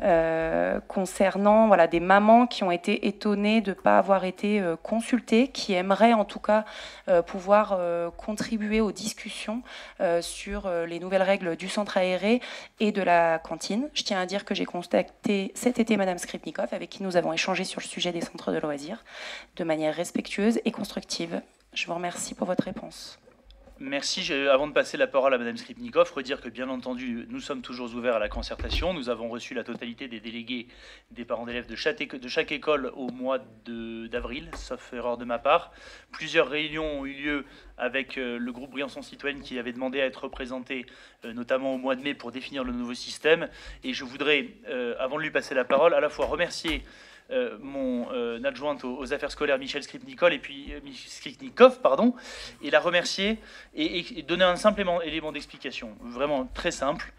euh, concernant voilà, des mamans qui ont été étonnées de ne pas avoir été euh, consultées, qui aimeraient en tout cas euh, pouvoir contribuer aux discussions les nouvelles règles du centre aéré et de la cantine. Je tiens à dire que j'ai contacté cet été Madame Skripnikov, avec qui nous avons échangé sur le sujet des centres de loisirs, de manière respectueuse et constructive. Je vous remercie pour votre réponse. Merci. Avant de passer la parole à Mme Skripnikov, redire que bien entendu, nous sommes toujours ouverts à la concertation. Nous avons reçu la totalité des délégués des parents d'élèves de chaque, de chaque école au mois d'avril, sauf erreur de ma part. Plusieurs réunions ont eu lieu avec euh, le groupe Briançon Citoyenne qui avait demandé à être représenté, euh, notamment au mois de mai, pour définir le nouveau système. Et je voudrais, euh, avant de lui passer la parole, à la fois remercier euh, mon euh, adjointe aux, affaires scolaires Michel Skripnikov et puis euh, pardon, et la remercier et, donner un simple élément, d'explication, vraiment très simple.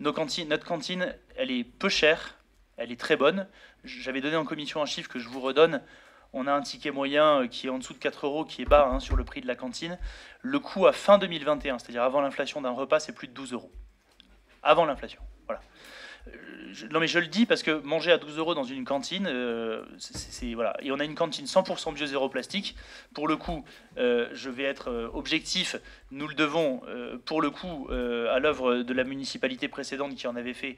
Notre cantine, elle est peu chère, elle est très bonne. J'avais donné en commission un chiffre que je vous redonne. On a un ticket moyen qui est en dessous de 4 euros, qui est bas hein, sur le prix de la cantine. Le coût à fin 2021, c'est-à-dire avant l'inflation d'un repas, c'est plus de 12 euros. Avant l'inflation non mais je le dis parce que manger à 12 euros dans une cantine, euh, c'est voilà. Et on a une cantine 100% bio zéro plastique. Pour le coup, euh, je vais être euh, objectif. Nous le devons pour le coup à l'œuvre de la municipalité précédente qui en avait fait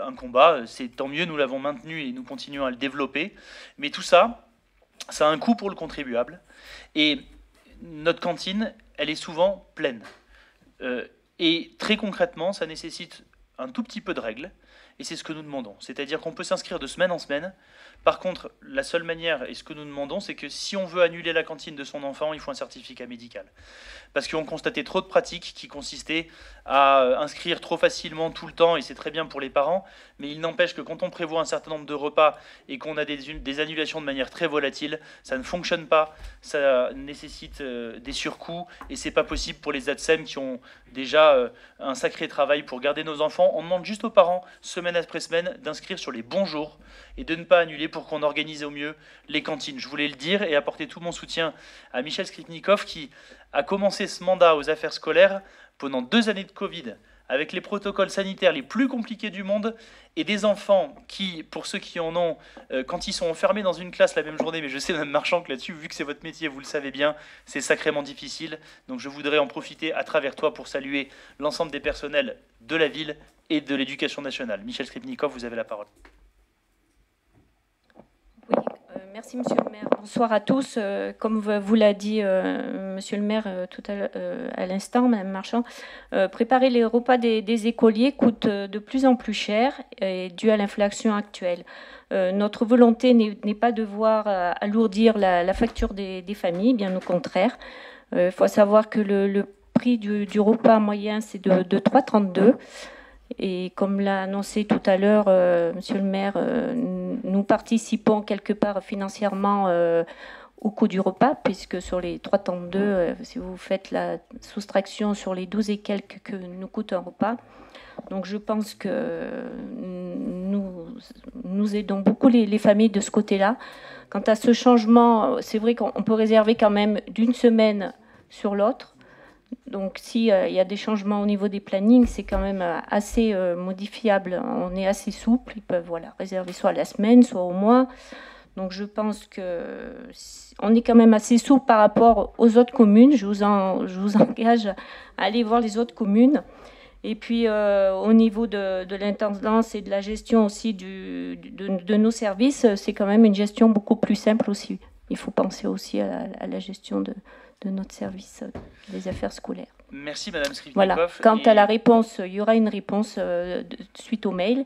un combat. C'est tant mieux, nous l'avons maintenu et nous continuons à le développer. Mais tout ça, ça a un coût pour le contribuable. Et notre cantine, elle est souvent pleine. et très concrètement, ça nécessite un tout petit peu de règles et c'est ce que nous demandons. C'est-à-dire qu'on peut s'inscrire de semaine en semaine. Par contre, la seule manière, et ce que nous demandons, c'est que si on veut annuler la cantine de son enfant, il faut un certificat médical. Parce qu'on constatait trop de pratiques qui consistaient à inscrire trop facilement tout le temps, et c'est très bien pour les parents, mais il n'empêche que quand on prévoit un certain nombre de repas et qu'on a des, des, annulations de manière très volatile, ça ne fonctionne pas, ça nécessite euh, des surcoûts, et c'est pas possible pour les ADSEM qui ont déjà euh, un sacré travail pour garder nos enfants. On demande juste aux parents, semaine après semaine, d'inscrire sur les bons jours et de ne pas annuler pour qu'on organise au mieux les cantines. Je voulais le dire et apporter tout mon soutien à Michel Skripnikov qui a commencé ce mandat aux affaires scolaires pendant deux années de Covid avec les protocoles sanitaires les plus compliqués du monde, et des enfants qui, pour ceux qui en ont, euh, quand ils sont enfermés dans une classe la même journée, mais je sais, Mme Marchand, que là-dessus, vu que c'est votre métier, vous le savez bien, c'est sacrément difficile. Donc je voudrais en profiter à travers toi pour saluer l'ensemble des personnels de la ville et de l'éducation nationale. Michel Skripnikov, vous avez la parole. Merci, Monsieur le maire. Bonsoir à tous. Euh, comme vous l'a dit euh, Monsieur le maire euh, tout à, l'instant, Madame Marchand, préparer les repas des, écoliers coûte de plus en plus cher, et dû à l'inflation actuelle. notre volonté n'est pas de voir alourdir la, facture des, familles, bien au contraire. Il faut savoir que le, prix du, repas moyen, c'est de, de 3,32 et comme l'a annoncé tout à l'heure euh, Monsieur le maire, euh, nous participons quelque part financièrement euh, au coût du repas, puisque sur les 3,32, si vous faites la soustraction sur les 12 et quelques que nous coûte un repas, donc je pense que nous, aidons beaucoup les familles de ce côté-là. Quant à ce changement, c'est vrai qu'on peut réserver quand même d'une semaine sur l'autre. Donc s'il euh, y a des changements au niveau des plannings, c'est quand même euh, assez euh, modifiable. On est assez souple. Ils peuvent voilà, réserver soit la semaine, soit au mois. Donc je pense que on est quand même assez souple par rapport aux autres communes. Je vous, en, je vous engage à aller voir les autres communes. Et puis euh, au niveau de, de l'intendance et de la gestion aussi du, de, nos services, c'est quand même une gestion beaucoup plus simple aussi. Il faut penser aussi à, la gestion de, de, notre service des affaires scolaires. Merci Madame Voilà. Quant à la réponse, il y aura une réponse euh, suite au mail.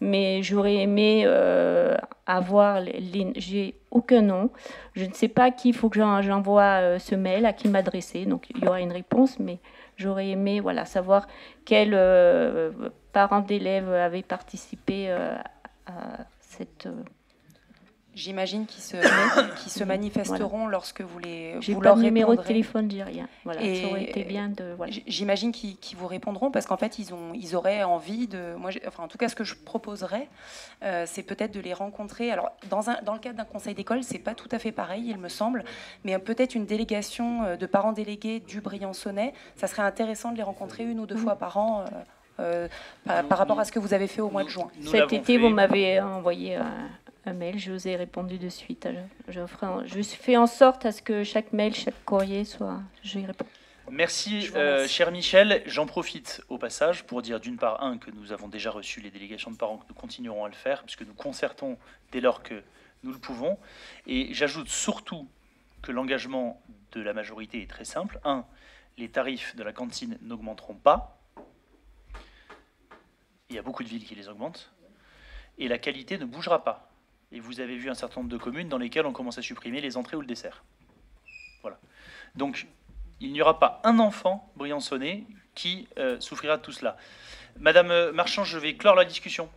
Mais j'aurais aimé euh, avoir les, j'ai aucun nom. Je ne sais pas qui il faut que j'envoie ce mail à qui m'adresser. Donc il y aura une réponse. Mais J'aurais aimé voilà, savoir quels euh, parents d'élèves avaient participé euh, à cette euh, J'imagine qu'ils se, qui se manifesteront lorsque vous les J'ai pas de numéro de téléphone, j'ai rien. Voilà, ça aurait été bien de. Voilà. J'imagine qu'ils vous répondront parce qu'en fait, ils, ont, ils auraient envie de. Moi, enfin, en tout cas, ce que je proposerais, euh, c'est peut-être de les rencontrer. Alors, dans, un, dans le cadre d'un conseil d'école, c'est pas tout à fait pareil, il me semble, mais peut-être une délégation euh, de parents délégués du Briançonnais, ça serait intéressant de les rencontrer une ou deux fois par an. Euh, par, rapport à ce que vous avez fait au mois de juin. Cet été, vous m'avez envoyé un mail, je vous ai répondu de suite. Je, je, fais en sorte à ce que chaque mail, chaque courrier soit. Je y réponds. Merci, euh, cher Michel. J'en profite au passage pour dire d'une part, un, que nous avons déjà reçu les délégations de parents, que nous continuerons à le faire, puisque nous concertons dès lors que nous le pouvons. Et j'ajoute surtout que l'engagement de la majorité est très simple. Un, les tarifs de la cantine n'augmenteront pas. Il y a beaucoup de villes qui les augmentent. Et la qualité ne bougera pas. Et vous avez vu un certain nombre de communes dans lesquelles on commence à supprimer les entrées ou le dessert. Voilà. Donc, il n'y aura pas un enfant briançonné qui euh, souffrira de tout cela. Madame euh, Marchand, je vais clore la discussion.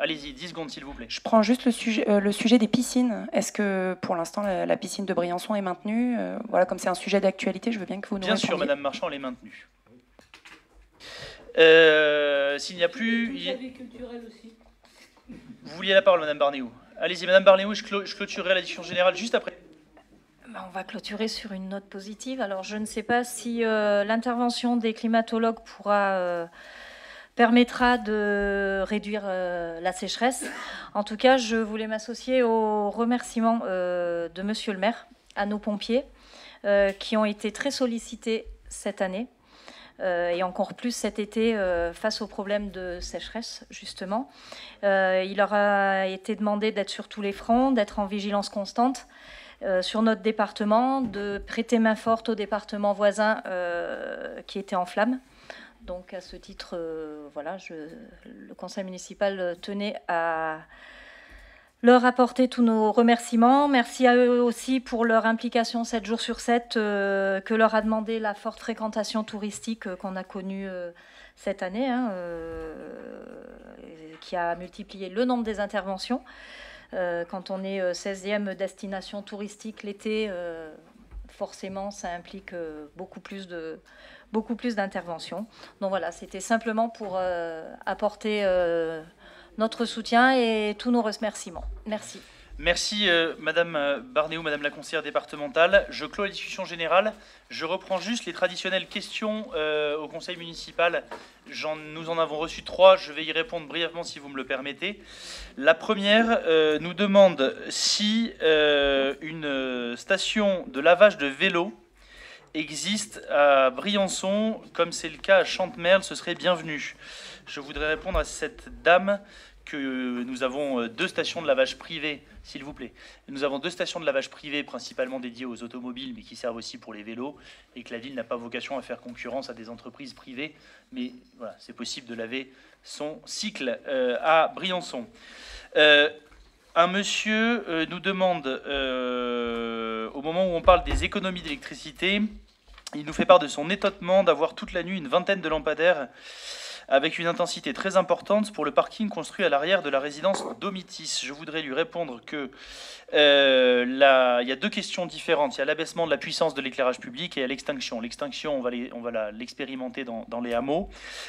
Allez-y, 10 secondes s'il vous plaît. Je prends juste le sujet, euh, le sujet des piscines. Est-ce que pour l'instant la, piscine de Briançon est maintenue Voilà, comme c'est un sujet d'actualité, je veux bien que vous nous Bien sûr, Madame Marchand, elle est maintenue. S'il n'y a plus... Aussi. Vous vouliez la parole, Madame Barnéou Allez-y, Madame Barléou, je, clôturerai la discussion générale juste après. Bah, on va clôturer sur une note positive. Alors, je ne sais pas si euh, l'intervention des climatologues pourra euh, permettra de réduire euh, la sécheresse. En tout cas, je voulais m'associer aux remerciements de Monsieur le maire, à nos pompiers, qui ont été très sollicités cette année. Euh, et encore plus cet été euh, face aux problèmes de sécheresse, justement. Euh, il leur a été demandé d'être sur tous les fronts, d'être en vigilance constante. sur notre département, de prêter main forte au département voisin qui était en flammes. Donc à ce titre, voilà, le conseil municipal tenait à, leur apporter tous nos remerciements. Merci à eux aussi pour leur implication 7 jours sur 7 euh, que leur a demandé la forte fréquentation touristique euh, qu'on a connue euh, cette année, hein, qui a multiplié le nombre des interventions. quand on est 16e destination touristique l'été, forcément, ça implique plus beaucoup plus d'interventions. Donc voilà, c'était simplement pour apporter notre soutien et tous nos remerciements. Merci. Merci euh, Madame euh, Barnéou, Madame la conseillère départementale. Je clôt la discussion générale. Je reprends juste les traditionnelles questions euh, au conseil municipal. nous en avons reçu trois. Je vais y répondre brièvement si vous me le permettez. La première nous demande si une station de lavage de vélo existe à Briançon, comme c'est le cas à Chantemerle, ce serait bienvenu. Je voudrais répondre à cette dame que nous avons euh, deux stations de lavage privées, s'il vous plaît. Nous avons deux stations de lavage privées principalement dédiées aux automobiles, mais qui servent aussi pour les vélos, et que la ville n'a pas vocation à faire concurrence à des entreprises privées. Mais voilà, c'est possible de laver son cycle euh, à Briançon. Euh, un monsieur nous demande, au moment où on parle des économies d'électricité, il nous fait part de son étonnement d'avoir toute la nuit une vingtaine de lampadaires avec une intensité très importante pour le parking construit à l'arrière de la résidence Domitis. Je voudrais lui répondre que euh, il y a deux questions différentes. Il y a l'abaissement de la puissance de l'éclairage public et l'extinction. L'extinction, on va, l'expérimenter dans, les hameaux.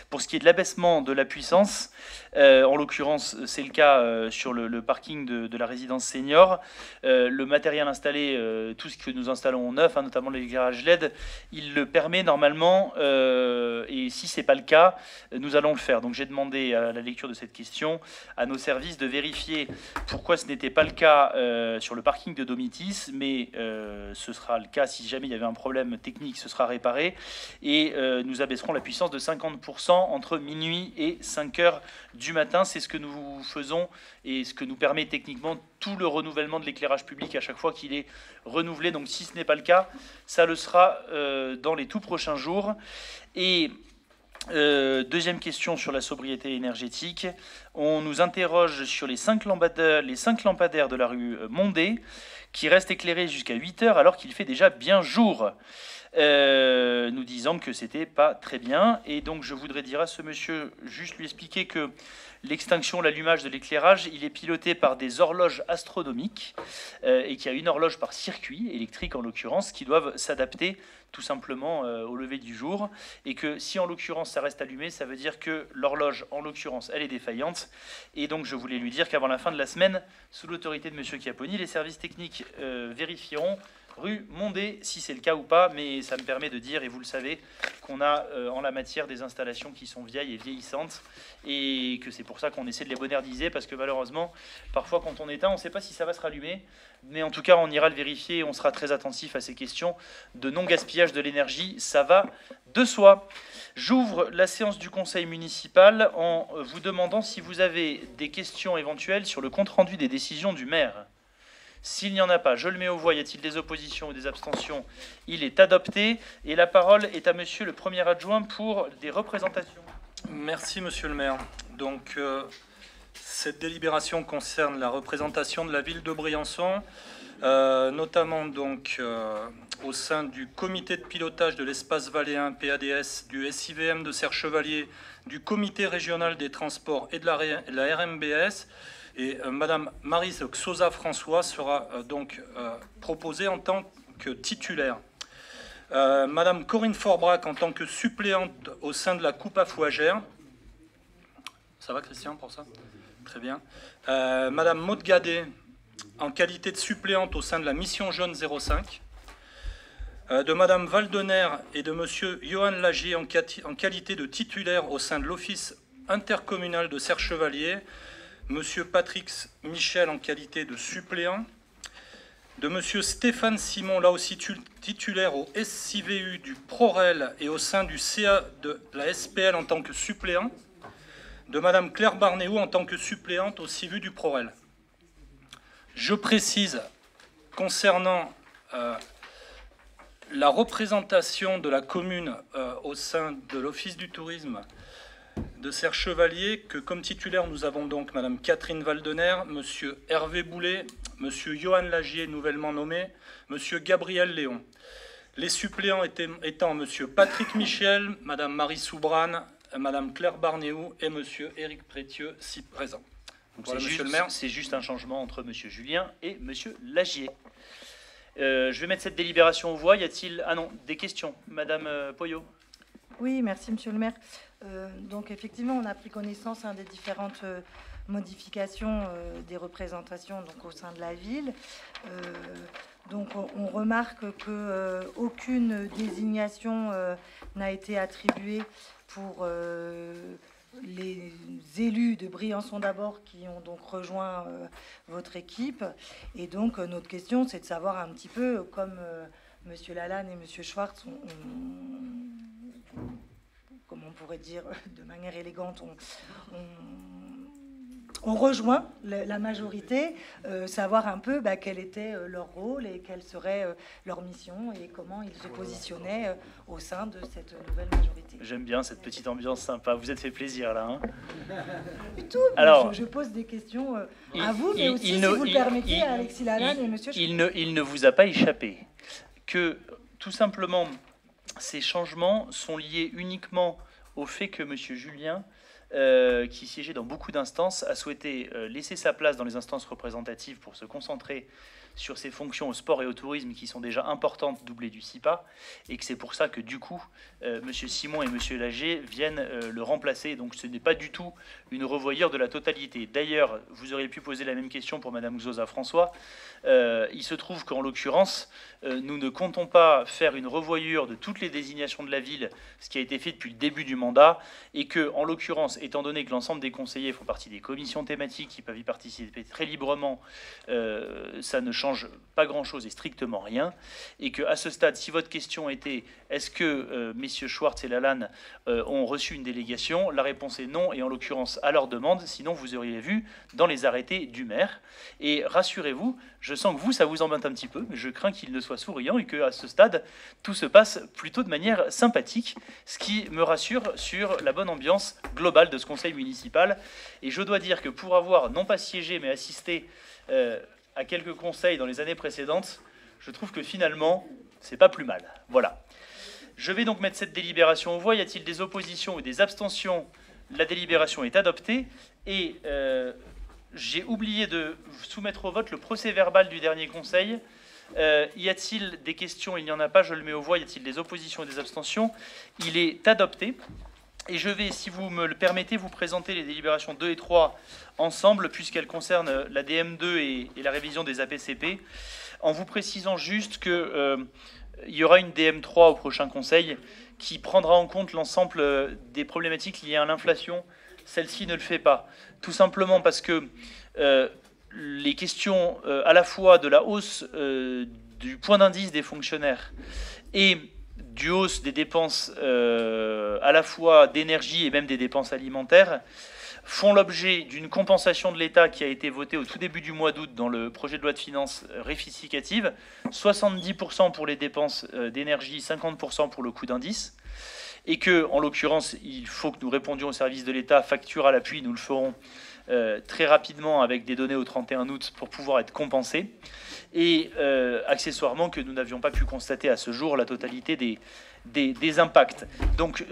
Pour ce qui est de l'abaissement de la puissance, euh, en l'occurrence, c'est le cas euh, sur le, parking de, la résidence senior. le matériel installé, tout ce que nous installons neuf, hein, notamment l'éclairage LED, il le permet normalement. et si c'est pas le cas, nous nous allons le faire. Donc j'ai demandé à la lecture de cette question à nos services de vérifier pourquoi ce n'était pas le cas euh, sur le parking de Domitis, mais euh, ce sera le cas si jamais il y avait un problème technique, ce sera réparé. Et euh, nous abaisserons la puissance de 50% entre minuit et 5 heures du matin. C'est ce que nous faisons et ce que nous permet techniquement tout le renouvellement de l'éclairage public à chaque fois qu'il est renouvelé. Donc si ce n'est pas le cas, ça le sera dans les tout prochains jours. Et euh, deuxième question sur la sobriété énergétique. On nous interroge sur les cinq lampadaires, de la rue Mondé qui restent éclairés jusqu'à 8 heures alors qu'il fait déjà bien jour. Euh, nous disant que c'était pas très bien. Et donc je voudrais dire à ce monsieur, juste lui expliquer que L'extinction, l'allumage de l'éclairage, il est piloté par des horloges astronomiques euh, et qu'il y a une horloge par circuit, électrique en l'occurrence, qui doivent s'adapter tout simplement euh, au lever du jour. Et que si en l'occurrence ça reste allumé, ça veut dire que l'horloge en l'occurrence elle est défaillante. Et donc je voulais lui dire qu'avant la fin de la semaine, sous l'autorité de M. Chiapponi, les services techniques euh, vérifieront rue Mondé, si c'est le cas ou pas, mais ça me permet de dire, et vous le savez, qu'on a euh, en la matière des installations qui sont vieilles et vieillissantes, et que c'est pour ça qu'on essaie de les moderniser, parce que malheureusement, parfois quand on éteint, on ne sait pas si ça va se rallumer, mais en tout cas, on ira le vérifier, et on sera très attentif à ces questions de non-gaspillage de l'énergie, ça va de soi. J'ouvre la séance du conseil municipal en vous demandant si vous avez des questions éventuelles sur le compte-rendu des décisions du maire. S'il n'y en a pas, je le mets aux voix. Y a-t-il des oppositions ou des abstentions? Il est adopté. Et la parole est à monsieur le premier adjoint pour des représentations. Merci, monsieur le maire. Donc, euh, cette délibération concerne la représentation de la ville de Briançon, euh, notamment donc euh, au sein du comité de pilotage de l'espace valéen PADS, du SIVM de Serre-Chevalier, du comité régional des transports et de la, la RMBS et euh, Madame Marise Xosa François sera euh, donc euh, proposée en tant que titulaire. Madame Corinne Forbrac en tant que suppléante au sein de la coupe à. Ça va Christian pour ça? Très bien. Madame Maud Gadet en qualité de suppléante au sein de la mission jaune 05 de Madame Valdener et de Monsieur Johan Lagier en, qualité de titulaire au sein de l'Office intercommunal de Serre-Chevalier, Monsieur Patrick Michel en qualité de suppléant, de Monsieur Stéphane Simon, là aussi titulaire au SIVU du ProRel et au sein du CA de la SPL en tant que suppléant, de Madame Claire Barnéou en tant que suppléante au CIVU du ProRel. Je précise, concernant euh, la représentation de la commune euh, au sein de l'Office du tourisme de Serre Chevalier que comme titulaire nous avons donc Madame Catherine Valdener, Monsieur Hervé Boulet, Monsieur Johan Lagier nouvellement nommé, Monsieur Gabriel Léon. Les suppléants étant Monsieur Patrick Michel, Madame Marie Soubran, Madame Claire Barnéou et Monsieur Éric Prétieux, si présent. c'est juste, un changement entre Monsieur Julien et Monsieur Lagier. Euh, je vais mettre cette délibération aux voix. Y a-t-il ah non des questions, Madame euh, Poyot Oui, merci Monsieur le Maire. Euh, donc effectivement, on a pris connaissance hein, des différentes euh, modifications euh, des représentations donc, au sein de la ville. donc on, remarque qu'aucune désignation n'a été attribuée pour les élus de Briançon d'abord qui ont donc rejoint votre équipe. Et donc notre question, c'est de savoir un petit peu, comme Monsieur Lalanne et Monsieur Schwartz ont comme on pourrait dire de manière élégante, on, rejoint la majorité, euh, savoir un peu bah, quel était euh, leur rôle et quelle serait euh, leur mission et comment ils se positionnaient au sein de cette nouvelle majorité. J'aime bien cette petite ambiance sympa. Vous êtes fait plaisir là. Hein tout. Alors, je, pose des questions à vous, mais aussi, si vous le permettez, à Alexis Lalanne et Monsieur. Il ne, il ne vous a pas échappé que tout simplement ces changements sont liés uniquement au fait que M. Julien, euh, qui siégeait dans beaucoup d'instances, a souhaité euh, laisser sa place dans les instances représentatives pour se concentrer sur ses fonctions au sport et au tourisme qui sont déjà importantes doublées du CIPA, et que c'est pour ça que du coup, euh, M. Simon et M. Lager viennent euh, le remplacer. Donc ce n'est pas du tout une revoyure de la totalité. D'ailleurs, vous auriez pu poser la même question pour Mme Xosa François. Euh, il se trouve qu'en l'occurrence, nous ne comptons pas faire une revoyure de toutes les désignations de la ville, ce qui a été fait depuis le début du mandat, et que, en l'occurrence, étant donné que l'ensemble des conseillers font partie des commissions thématiques qui peuvent y participer très librement, ça ne pas grand-chose et strictement rien, et que à ce stade, si votre question était est-ce que euh, messieurs Schwartz et Lalanne euh, ont reçu une délégation, la réponse est non, et en l'occurrence à leur demande, sinon vous auriez vu dans les arrêtés du maire. Et rassurez-vous, je sens que vous, ça vous embête un petit peu, mais je crains qu'il ne soit souriant et que à ce stade, tout se passe plutôt de manière sympathique, ce qui me rassure sur la bonne ambiance globale de ce conseil municipal. Et je dois dire que pour avoir non pas siégé, mais assisté euh, à quelques conseils dans les années précédentes, je trouve que finalement, c'est pas plus mal. Voilà. Je vais donc mettre cette délibération au voie. Y a-t-il des oppositions ou des abstentions? La délibération est adoptée. Et euh, j'ai oublié de soumettre au vote le procès verbal du dernier conseil. Euh, y a-t-il des questions? Il n'y en a pas, je le mets au voie. Y a-t-il des oppositions ou des abstentions? Il est adopté. Et je vais, si vous me le permettez, vous présenter les délibérations 2 et 3 ensemble, puisqu'elles concernent la DM2 et, la révision des APCP, en vous précisant juste qu'il euh, y aura une DM3 au prochain Conseil qui prendra en compte l'ensemble euh, des problématiques liées à l'inflation. Celle-ci ne le fait pas. Tout simplement parce que euh, les questions à la fois de la hausse du point d'indice des fonctionnaires et du hausse des dépenses euh, à la fois d'énergie et même des dépenses alimentaires font l'objet d'une compensation de l'État qui a été votée au tout début du mois d'août dans le projet de loi de finances réfissicative, 70% pour les dépenses euh, d'énergie, 50% pour le coût d'indice, et que, en l'occurrence, il faut que nous répondions au service de l'État, facture à l'appui, nous le ferons euh, très rapidement avec des données au 31 août pour pouvoir être compensés et euh, accessoirement que nous n'avions pas pu constater à ce jour la totalité des, des, impacts. Donc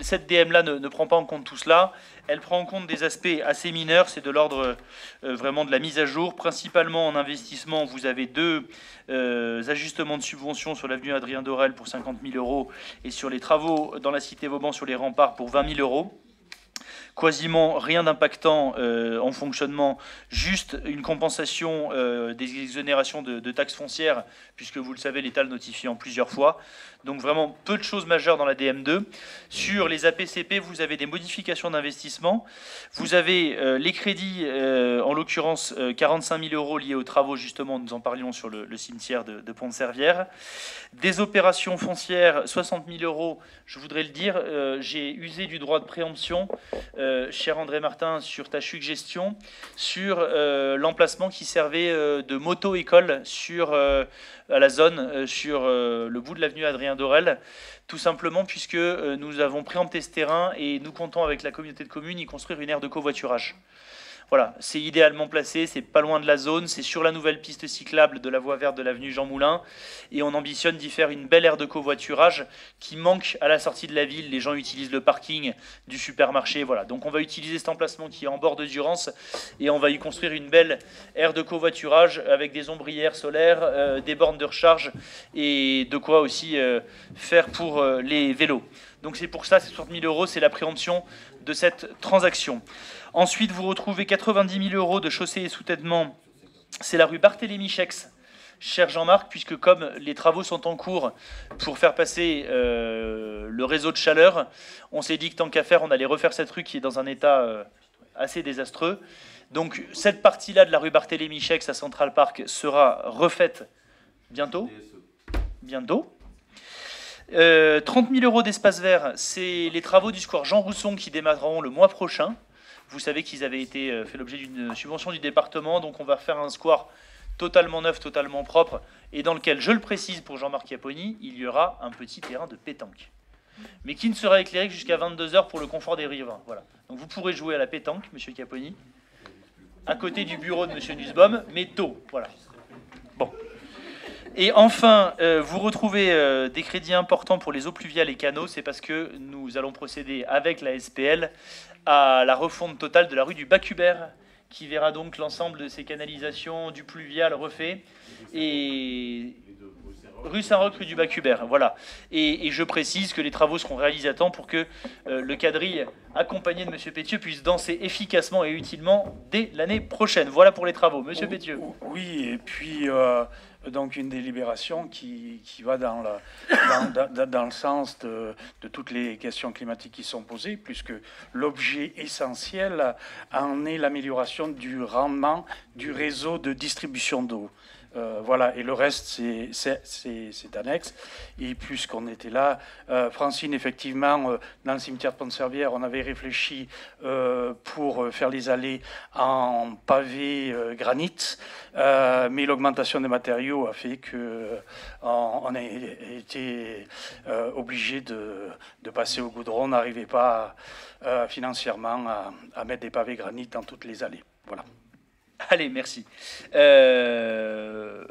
cette DM-là ne, prend pas en compte tout cela, elle prend en compte des aspects assez mineurs, c'est de l'ordre euh, vraiment de la mise à jour, principalement en investissement, vous avez deux euh, ajustements de subventions sur l'avenue Adrien Dorel pour 50 000 euros et sur les travaux dans la cité Vauban sur les remparts pour 20 000 euros quasiment rien d'impactant euh, en fonctionnement, juste une compensation euh, des exonérations de, taxes foncières, puisque vous le savez, l'État le notifie en plusieurs fois. Donc vraiment peu de choses majeures dans la DM2. Sur les APCP, vous avez des modifications d'investissement. Vous avez euh, les crédits, en l'occurrence 45 000 euros liés aux travaux, justement, nous en parlions sur le, cimetière de, Pont-de-Servière. Des opérations foncières, 60 000 euros, je voudrais le dire, j'ai usé du droit de préemption. Euh, cher André Martin, sur ta suggestion, sur euh, l'emplacement qui servait euh, de moto-école sur à la zone, sur le bout de l'avenue Adrien Dorel, tout simplement puisque nous avons préempté ce terrain et nous comptons avec la communauté de communes y construire une aire de covoiturage. Voilà, c'est idéalement placé, c'est pas loin de la zone, c'est sur la nouvelle piste cyclable de la voie verte de l'avenue Jean Moulin, et on ambitionne d'y faire une belle aire de covoiturage qui manque à la sortie de la ville. Les gens utilisent le parking du supermarché, voilà. Donc on va utiliser cet emplacement qui est en bord de Durance, et on va y construire une belle aire de covoiturage avec des ombrières solaires, euh, des bornes de recharge, et de quoi aussi euh, faire pour euh, les vélos. Donc c'est pour ça, ces 60 000 euros, c'est la préemption de cette transaction. Ensuite, vous retrouvez 90 000 euros de chaussée et soutènement. C'est la rue Barthélemy Chex, cher Jean-Marc, puisque comme les travaux sont en cours pour faire passer euh, le réseau de chaleur, on s'est dit que tant qu'à faire, on allait refaire cette rue qui est dans un état euh, assez désastreux. Donc cette partie-là de la rue Barthélemy Chex à Central Park sera refaite bientôt. Bientôt. 30 euh, 000 euros d'espace vert, c'est les travaux du square Jean Rousson qui démarreront le mois prochain. Vous savez qu'ils avaient été euh, fait l'objet d'une subvention du département, donc on va faire un square totalement neuf, totalement propre, et dans lequel, je le précise pour Jean-Marc Caponi, il y aura un petit terrain de pétanque. Mais qui ne sera éclairé que jusqu'à 22h pour le confort des riverains. Voilà. Donc vous pourrez jouer à la pétanque, monsieur Caponi, à côté du bureau de monsieur Nussbaum, mais tôt. Voilà. Et enfin, euh, vous retrouvez euh, des crédits importants pour les eaux pluviales et canaux. C'est parce que nous allons procéder avec la SPL à la refonte totale de la rue du Bacubert qui verra donc l'ensemble de ces canalisations du pluvial refait. Et rue Saint-Roch, rue du Bac-Hubert. Voilà. Et, je précise que les travaux seront réalisés à temps pour que euh, le quadrille accompagné de M. Pétieux puisse danser efficacement et utilement dès l'année prochaine. Voilà pour les travaux. M. Pétieux. Oui, et puis euh, donc une délibération qui, va dans le, sens de, de, toutes les questions climatiques qui sont posées, puisque l'objet essentiel en est l'amélioration du rendement du réseau de distribution d'eau. Euh, voilà, et le reste, c'est annexe. Et puisqu'on était là, euh, Francine, effectivement, euh, dans le cimetière de Pont-Servière, on avait réfléchi pour faire les allées en pavé granit, mais l'augmentation des matériaux a fait qu'on on a été obligé de, de, passer au goudron. On n'arrivait pas financièrement à, à mettre des pavés granit dans toutes les allées. Voilà. Allez, merci. Euh,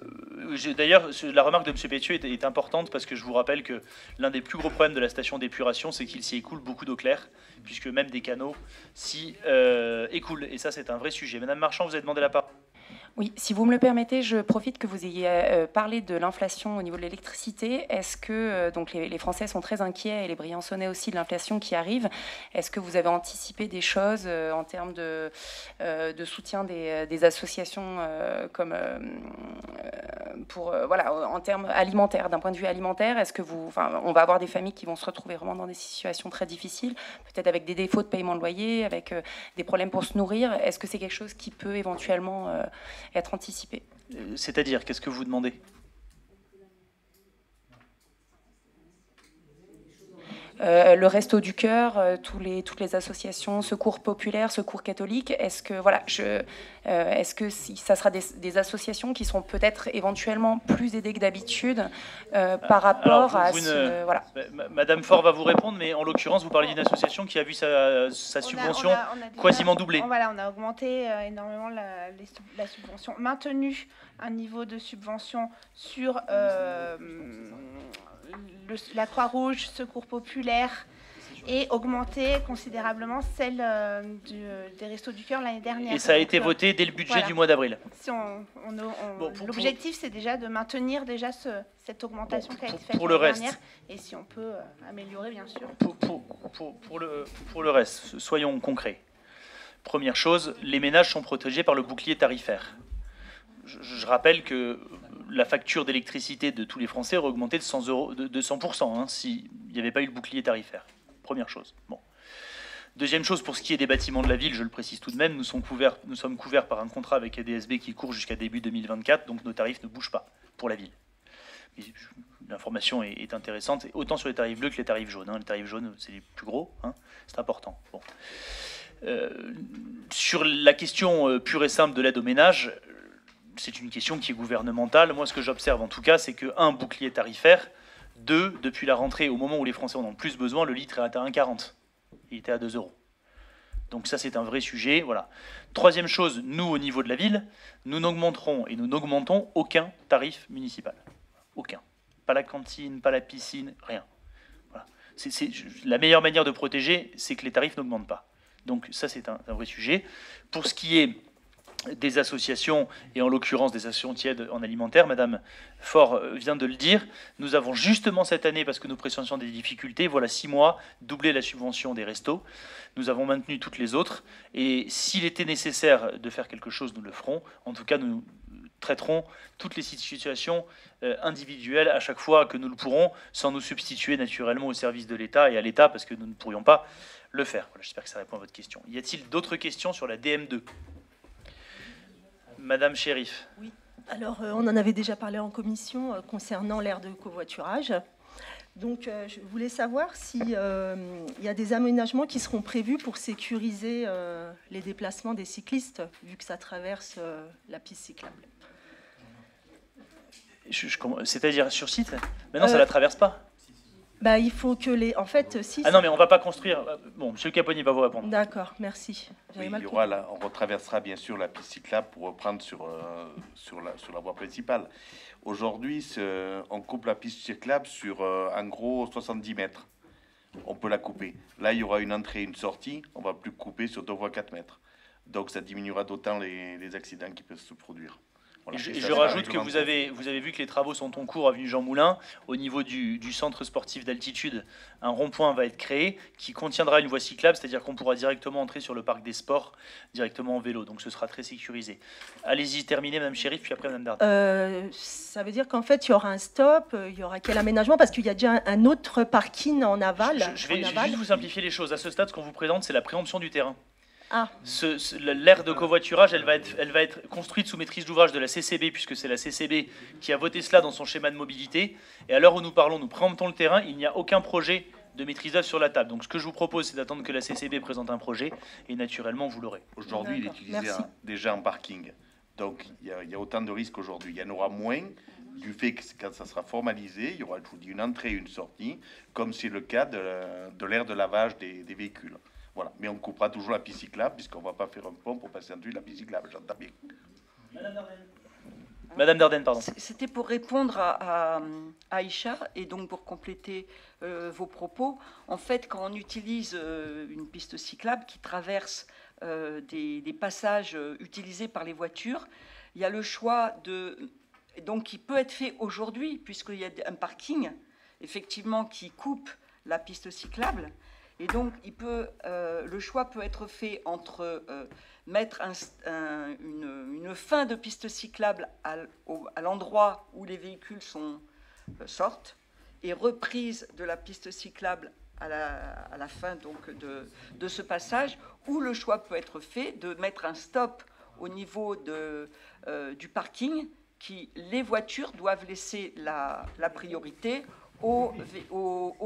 d'ailleurs, la remarque de M. Pétieux est, importante parce que je vous rappelle que l'un des plus gros problèmes de la station d'épuration, c'est qu'il s'y écoule beaucoup d'eau claire, puisque même des canaux s'y euh, écoulent. Et ça, c'est un vrai sujet. Madame Marchand, vous avez demandé la parole. Oui, si vous me le permettez, je profite que vous ayez euh, parlé de l'inflation au niveau de l'électricité. Est-ce que euh, donc les, Français sont très inquiets et les Briançonnais aussi de l'inflation qui arrive. Est-ce que vous avez anticipé des choses euh, en termes de, de soutien des, associations comme pour voilà en termes alimentaires, d'un point de vue alimentaire? Est-ce que vous, enfin, on va avoir des familles qui vont se retrouver vraiment dans des situations très difficiles, peut-être avec des défauts de paiement de loyer, avec des problèmes pour se nourrir? Est-ce que c'est quelque chose qui peut éventuellement être anticipé. Euh, c'est-à-dire, qu'est-ce que vous demandez? Euh, le Resto du Cœur, euh, tous les, toutes les associations, Secours populaire, Secours catholique. Est-ce que, voilà, je, euh, est-ce que si, ça sera des, associations qui seront peut-être éventuellement plus aidées que d'habitude par rapport à ce, voilà. Madame Fort va vous répondre, mais en l'occurrence, vous parlez d'une association qui a vu sa, subvention quasiment doublée. Voilà, on a augmenté énormément la, la, subvention, maintenu un niveau de subvention sur la Croix-Rouge, Secours populaire, et augmenter considérablement celle euh, des Restos du Cœur l'année dernière. Et ça a été voté dès le budget du mois d'avril. L'objectif, c'est déjà de maintenir déjà cette augmentation qui a été faite l'année dernière. Et si on peut euh, améliorer, bien sûr. Pour, le, pour le reste, soyons concrets. Première chose, les ménages sont protégés par le bouclier tarifaire. je rappelle que la facture d'électricité de tous les Français aurait augmenté de 100 euros, de, 100% hein, s'il n'y avait pas eu le bouclier tarifaire. Première chose. Deuxième chose, pour ce qui est des bâtiments de la ville, je le précise tout de même, nous sommes couverts, par un contrat avec ADSB qui court jusqu'à début 2024, donc nos tarifs ne bougent pas pour la ville. L'information est, intéressante, autant sur les tarifs bleus que les tarifs jaunes. Hein. Les tarifs jaunes, c'est les plus gros, hein. c'est important. Euh, sur la question euh, pure et simple de l'aide aux ménages, c'est une question qui est gouvernementale. Moi, ce que j'observe en tout cas, c'est que, un, bouclier tarifaire, deux, depuis la rentrée, au moment où les Français en ont le plus besoin, le litre est à 1,40. Il était à 2 euros. Donc ça, c'est un vrai sujet. Voilà. Troisième chose, nous, au niveau de la ville, nous n'augmenterons et nous n'augmentons aucun tarif municipal. Aucun. Pas la cantine, pas la piscine, rien. La meilleure manière de protéger, c'est que les tarifs n'augmentent pas. Donc ça, c'est un vrai sujet. Pour ce qui est des associations, et en l'occurrence des associations tièdes en alimentaire, Madame Fort euh, vient de le dire, nous avons justement cette année, parce que nous pressentions des difficultés, voilà six mois, doublé la subvention des restos. Nous avons maintenu toutes les autres, et s'il était nécessaire de faire quelque chose, nous le ferons. En tout cas, nous traiterons toutes les situations euh, individuelles à chaque fois que nous le pourrons, sans nous substituer naturellement au service de l'État et à l'État, parce que nous ne pourrions pas le faire. J'espère que ça répond à votre question. Y a-t-il d'autres questions sur la DM2 Madame Shérif. Oui. Alors, euh, on en avait déjà parlé en commission euh, concernant l'aire de covoiturage. Donc, euh, je voulais savoir s'il y a des aménagements qui seront prévus pour sécuriser les déplacements des cyclistes, vu que ça traverse la piste cyclable. C'est-à-dire sur site? Maintenant, ça ne la traverse pas bah, il faut que les. En fait, si. Ah non, mais on va pas construire. Bon, Monsieur Caponi va vous répondre. D'accord, merci. Oui, il y aura on retraversera bien sûr la piste cyclable pour reprendre sur, euh, sur, la, sur la voie principale. Aujourd'hui, on coupe la piste cyclable sur euh, en gros 70 mètres. On peut la couper. Là, il y aura une entrée et une sortie. On va plus couper sur deux voies 4 mètres. Donc ça diminuera d'autant les accidents qui peuvent se produire et je, rajoute que vous avez, vous avez vu que les travaux sont en cours avenue Jean Moulin. Au niveau du, centre sportif d'altitude, un rond-point va être créé qui contiendra une voie cyclable, c'est-à-dire qu'on pourra directement entrer sur le parc des sports directement en vélo. Donc ce sera très sécurisé. Allez-y, terminez, Madame Chérif, puis après Madame Dardin. Euh, ça veut dire qu'en fait, il y aura un stop, il y aura quel aménagement? Parce qu'il y a déjà un autre parking en aval. Je, vais, je vais juste vous simplifier les choses. À ce stade, ce qu'on vous présente, c'est la préemption du terrain. Ah. L'aire de covoiturage, elle va, être, elle va être construite sous maîtrise d'ouvrage de la CCB, puisque c'est la CCB qui a voté cela dans son schéma de mobilité. Et à l'heure où nous parlons, nous préemptons le terrain, il n'y a aucun projet de maîtrise d'œuvre sur la table. Donc ce que je vous propose, c'est d'attendre que la CCB présente un projet, et naturellement, vous l'aurez. Aujourd'hui, il est utilisé déjà en parking. Donc il y, a, autant de risques aujourd'hui. Il y en aura moins du fait que quand ça sera formalisé, il y aura, je vous dis, une entrée et une sortie, comme c'est le cas de, l'aire de lavage des véhicules. Voilà. Mais on coupera toujours la piste cyclable, puisqu'on ne va pas faire un pont pour passer en dessous de la piste cyclable, j'entends bien. Madame Dardenne. pardon. C'était pour répondre à, Aïcha et donc pour compléter euh, vos propos. En fait, quand on utilise euh, une piste cyclable qui traverse euh, des, des, passages utilisés par les voitures, il y a le choix de. Donc, qui peut être fait aujourd'hui, puisqu'il y a un parking, effectivement, qui coupe la piste cyclable. Et donc, euh, le choix peut être fait entre euh, mettre une, fin de piste cyclable à, l'endroit où les véhicules euh, sortent et reprise de la piste cyclable à la, fin donc, de, ce passage, ou le choix peut être fait de mettre un stop au niveau du parking qui les voitures doivent laisser la, la priorité au,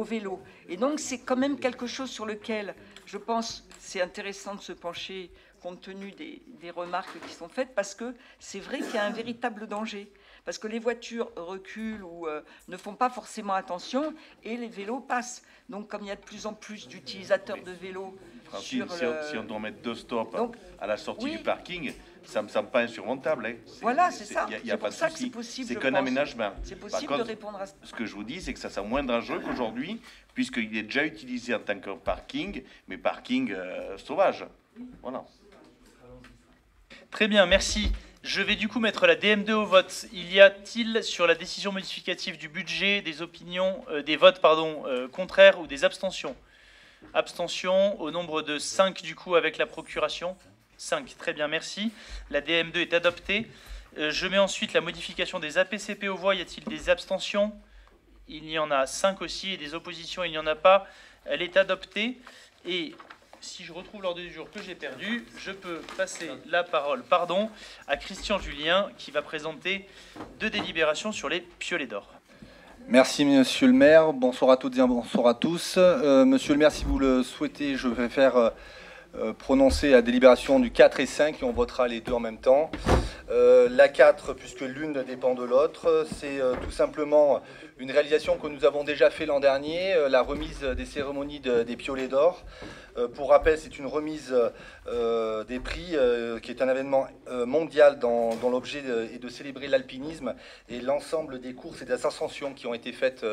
vélo. Et donc c'est quand même quelque chose sur lequel je pense c'est intéressant de se pencher compte tenu des, remarques qui sont faites, parce que c'est vrai qu'il y a un véritable danger. Parce que les voitures reculent ou euh, ne font pas forcément attention et les vélos passent. Donc comme il y a de plus en plus d'utilisateurs de vélos si, on, doit mettre deux stops à la sortie du parking, ça me semble pas insurmontable. Hein. Voilà, c'est ça. Il n'y a, pas de souci. C'est qu'un aménagement. C'est possible de répondre à ça. Ce que je vous dis, c'est que ça sent moins dangereux qu'aujourd'hui, puisqu'il est déjà utilisé en tant que parking, mais parking euh, sauvage. Voilà. Très bien, merci. Je vais du coup mettre la DM2 au vote. Il y a-t-il sur la décision modificative du budget des opinions, euh, des votes pardon, euh, contraires ou des abstentions? Abstention au nombre de 5 du coup avec la procuration 5, très bien, merci. La DM2 est adoptée. Euh, je mets ensuite la modification des APCP aux voix. Y a-t-il des abstentions? Il y en a 5 aussi, et des oppositions, il n'y en a pas. Elle est adoptée. Et si je retrouve l'ordre du jour que j'ai perdu, je peux passer la parole pardon, à Christian Julien, qui va présenter deux délibérations sur les piolets d'or. Merci Monsieur le maire, bonsoir à toutes et bonsoir à tous. Euh, monsieur le maire, si vous le souhaitez, je vais faire... Euh, prononcer la délibération du 4 et 5 et on votera les deux en même temps. Euh, la 4, puisque l'une dépend de l'autre, c'est euh, tout simplement une réalisation que nous avons déjà fait l'an dernier, la remise des cérémonies des piolets d'or. pour rappel, c'est une remise des prix qui est un événement mondial dont l'objet est de célébrer l'alpinisme et l'ensemble des courses et des ascensions qui ont été faites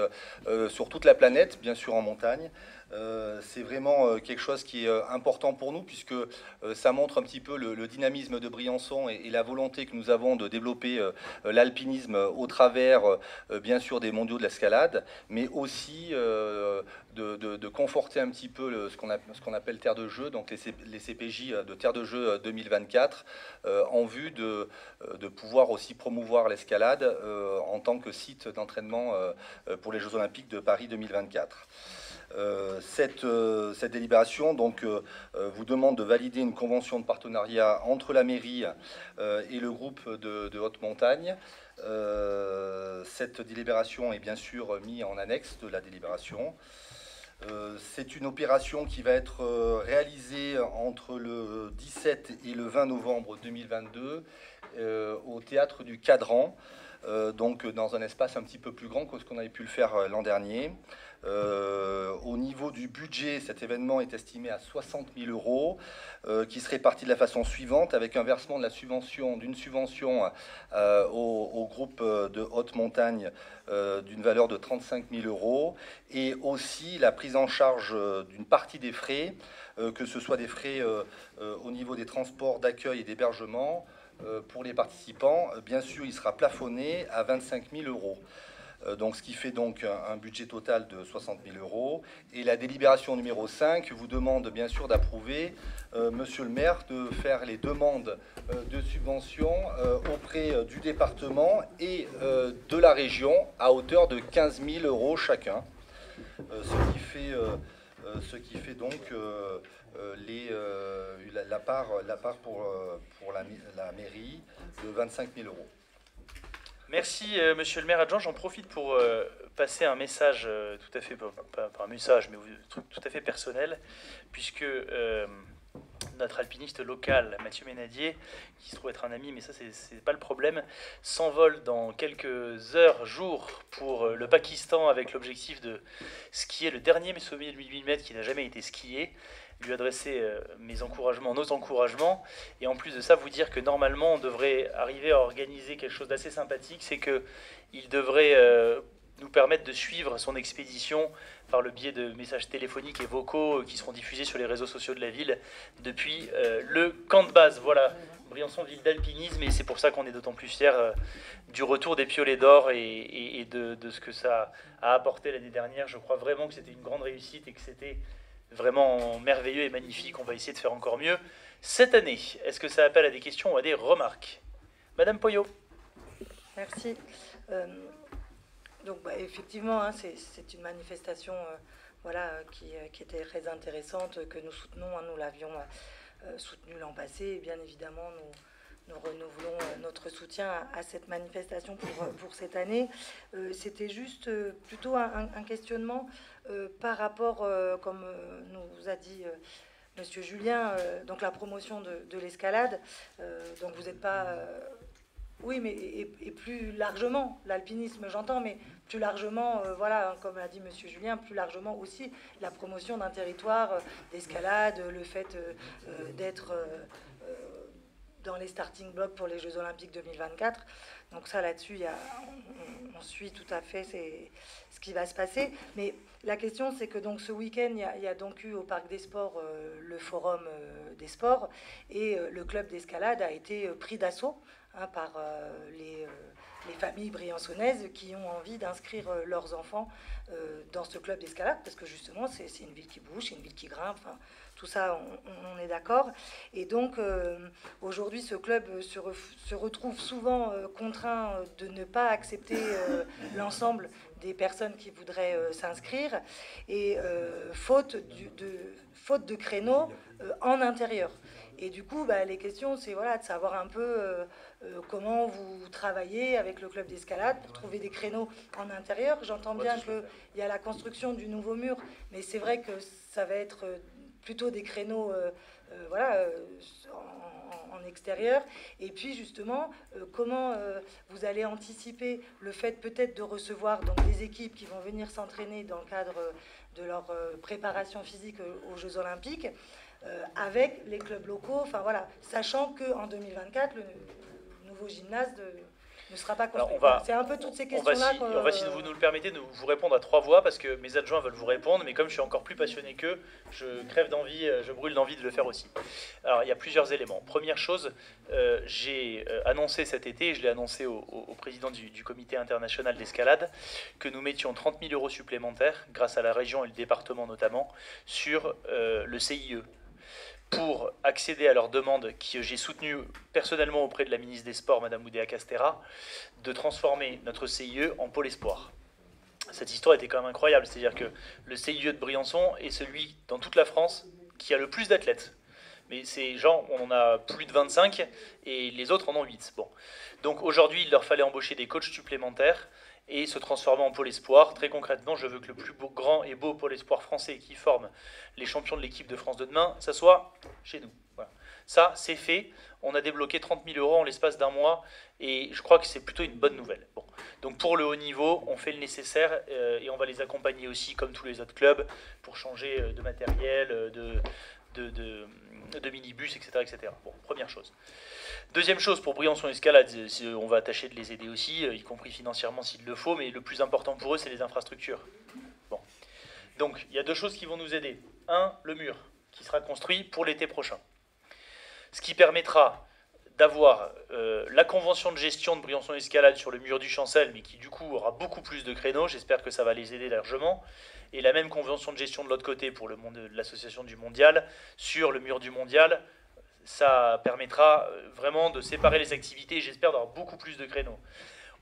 sur toute la planète, bien sûr en montagne. Euh, c'est vraiment euh, quelque chose qui est euh, important pour nous puisque ça montre un petit peu le, dynamisme de Briançon et, la volonté que nous avons de développer l'alpinisme au travers, bien sûr, des mondiaux de l'escalade, mais aussi de, conforter un petit peu ce qu'on appelle Terre de Jeu, donc les, CPJ de Terre de Jeu 2024, en vue de, pouvoir aussi promouvoir l'escalade en tant que site d'entraînement pour les Jeux Olympiques de Paris 2024. Euh, euh, cette, délibération donc, euh, vous demande de valider une convention de partenariat entre la mairie et le groupe de, haute montagne. Cette délibération est bien sûr mise en annexe de la délibération. C'est une opération qui va être réalisée entre le 17 et le 20 novembre 2022 au théâtre du Cadran, donc dans un espace un petit peu plus grand que ce qu'on avait pu le faire l'an dernier. Au niveau du budget, cet événement est estimé à 60 000 euros, qui serait parti de la façon suivante, avec un versement de subvention, d'une subvention au, au, groupe de haute montagne d'une valeur de 35 000 euros, et aussi la prise en charge d'une partie des frais euh, que ce soit des frais euh, euh, au niveau des transports, d'accueil et d'hébergement. pour les participants, bien sûr, il sera plafonné à 25 000 euros. Donc, ce qui fait donc un, budget total de 60 000 euros. Et la délibération numéro 5 vous demande bien sûr d'approuver, monsieur le maire, de faire les demandes de subventions auprès du département et de la région à hauteur de 15 000 euros chacun. ce qui fait euh, ce qui fait donc euh, euh, la, part, la part pour, pour la, la mairie de 25 000 euros. Merci, monsieur le maire adjoint. J'en profite pour passer un message tout à fait, un message, mais tout à fait personnel, puisque notre alpiniste local, Mathieu Ménadier, qui se trouve être un ami, mais ça, c'est pas le problème, s'envole dans quelques heures, jours, pour euh, le Pakistan avec l'objectif de skier le dernier sommet de 8000 mètres qui n'a jamais été skié. Lui adresser euh, mes encouragements, nos encouragements, et en plus de ça, vous dire que normalement, on devrait arriver à organiser quelque chose d'assez sympathique, c'est qu'il devrait euh, nous permettre de suivre son expédition par le biais de messages téléphoniques et vocaux qui seront diffusés sur les réseaux sociaux de la ville depuis euh, le camp de base. Voilà, Briançon, ville d'alpinisme, et c'est pour ça qu'on est d'autant plus fiers euh, du retour des piolets d'or et, de, ce que ça a apporté l'année dernière. Je crois vraiment que c'était une grande réussite et que c'était vraiment merveilleux et magnifique. On va essayer de faire encore mieux cette année. Est-ce que ça appelle à des questions ou à des remarques? Madame Poyot. Merci. Euh, donc bah, effectivement, hein, c'est une manifestation euh, voilà, euh, qui, était très intéressante, que nous soutenons. Hein, nous l'avions soutenue l'an passé. Et bien évidemment, nous, renouvelons notre soutien à, cette manifestation pour, pour cette année. C'était juste plutôt un, questionnement par rapport, comme nous a dit... Monsieur Julien, donc la promotion de, de l'escalade. donc vous n'êtes pas oui, mais et, plus largement, l'alpinisme, j'entends, mais plus largement, euh, voilà, comme l'a dit Monsieur Julien, plus largement aussi la promotion d'un territoire euh, d'escalade, le fait euh, d'être dans les starting blocks pour les Jeux Olympiques 2024. Donc ça, là-dessus, on, on, suit tout à fait ce qui va se passer. Mais la question, c'est que donc ce week-end, il, y, a donc eu au Parc des Sports le Forum des Sports et le club d'escalade a été pris d'assaut Hein, par euh, les, euh, les, familles briançonnaises qui ont envie d'inscrire euh, leurs enfants dans ce club d'escalade, parce que justement, c'est une ville qui bouge, c'est une ville qui grimpe. Tout ça, on, est d'accord. Et donc, aujourd'hui, ce club se, se, retrouve souvent contraint de ne pas accepter l'ensemble des personnes qui voudraient s'inscrire, et faute, de, faute de créneaux en intérieur. Et du coup, bah, les questions, c'est voilà, de savoir un peu euh, comment vous travaillez avec le club d'escalade pour trouver des créneaux en intérieur. J'entends bien qu'il y a la construction du nouveau mur, mais c'est vrai que ça va être euh, plutôt des créneaux euh, voilà, en, en, extérieur. Et puis justement, comment vous allez anticiper le fait peut-être de recevoir donc, des équipes qui vont venir s'entraîner dans le cadre de leur préparation physique aux Jeux olympiques avec les clubs locaux, enfin voilà, sachant qu'en 2024, le, nouveau gymnase ne sera pas construit. C'est un peu toutes ces questions-là. On, va, si vous nous le permettez, nous vous répondre à trois voix parce que mes adjoints veulent vous répondre, mais comme je suis encore plus passionné qu'eux, je crève d'envie, euh, je brûle d'envie de le faire aussi. Alors, il y a plusieurs éléments. Première chose, euh, j'ai euh, annoncé cet été, je l'ai annoncé au, président du, comité international d'escalade, que nous mettions 30 000 euros supplémentaires, grâce à la région et le département notamment, sur le CIE, pour accéder à leur demande que j'ai soutenue personnellement auprès de la ministre des Sports, Mme Oudéa Castera, de transformer notre CIE en pôle espoir. Cette histoire était quand même incroyable, c'est-à-dire que le CIE de Briançon est celui dans toute la France qui a le plus d'athlètes. Mais ces gens, on en a plus de 25 et les autres en ont 8. Bon. Donc aujourd'hui, il leur fallait embaucher des coachs supplémentaires et se transformer en pôle espoir. Très concrètement, je veux que le plus grand et beau pôle espoir français qui forme les champions de l'équipe de France de demain, ça soit chez nous. Ça, c'est fait. On a débloqué 30 000 euros en l'espace d'un mois et je crois que c'est plutôt une bonne nouvelle. Donc pour le haut niveau, on fait le nécessaire euh, et on va les accompagner aussi, comme tous les autres clubs, pour changer euh, de matériel, euh, de, de minibus, etc., etc. Bon, première chose. Deuxième chose, pour Briançon Escalade, on va tâcher de les aider aussi, y compris financièrement s'il le faut, mais le plus important pour eux, c'est les infrastructures. Bon. Donc, il y a deux choses qui vont nous aider. Un, le mur, qui sera construit pour l'été prochain. Ce qui permettra d'avoir euh, la convention de gestion de Briançon Escalade sur le mur du Chancel, mais qui du coup aura beaucoup plus de créneaux. J'espère que ça va les aider largement. Et la même convention de gestion de l'autre côté pour l'association du Mondial sur le mur du Mondial. Ça permettra euh, vraiment de séparer les activités et j'espère d'avoir beaucoup plus de créneaux.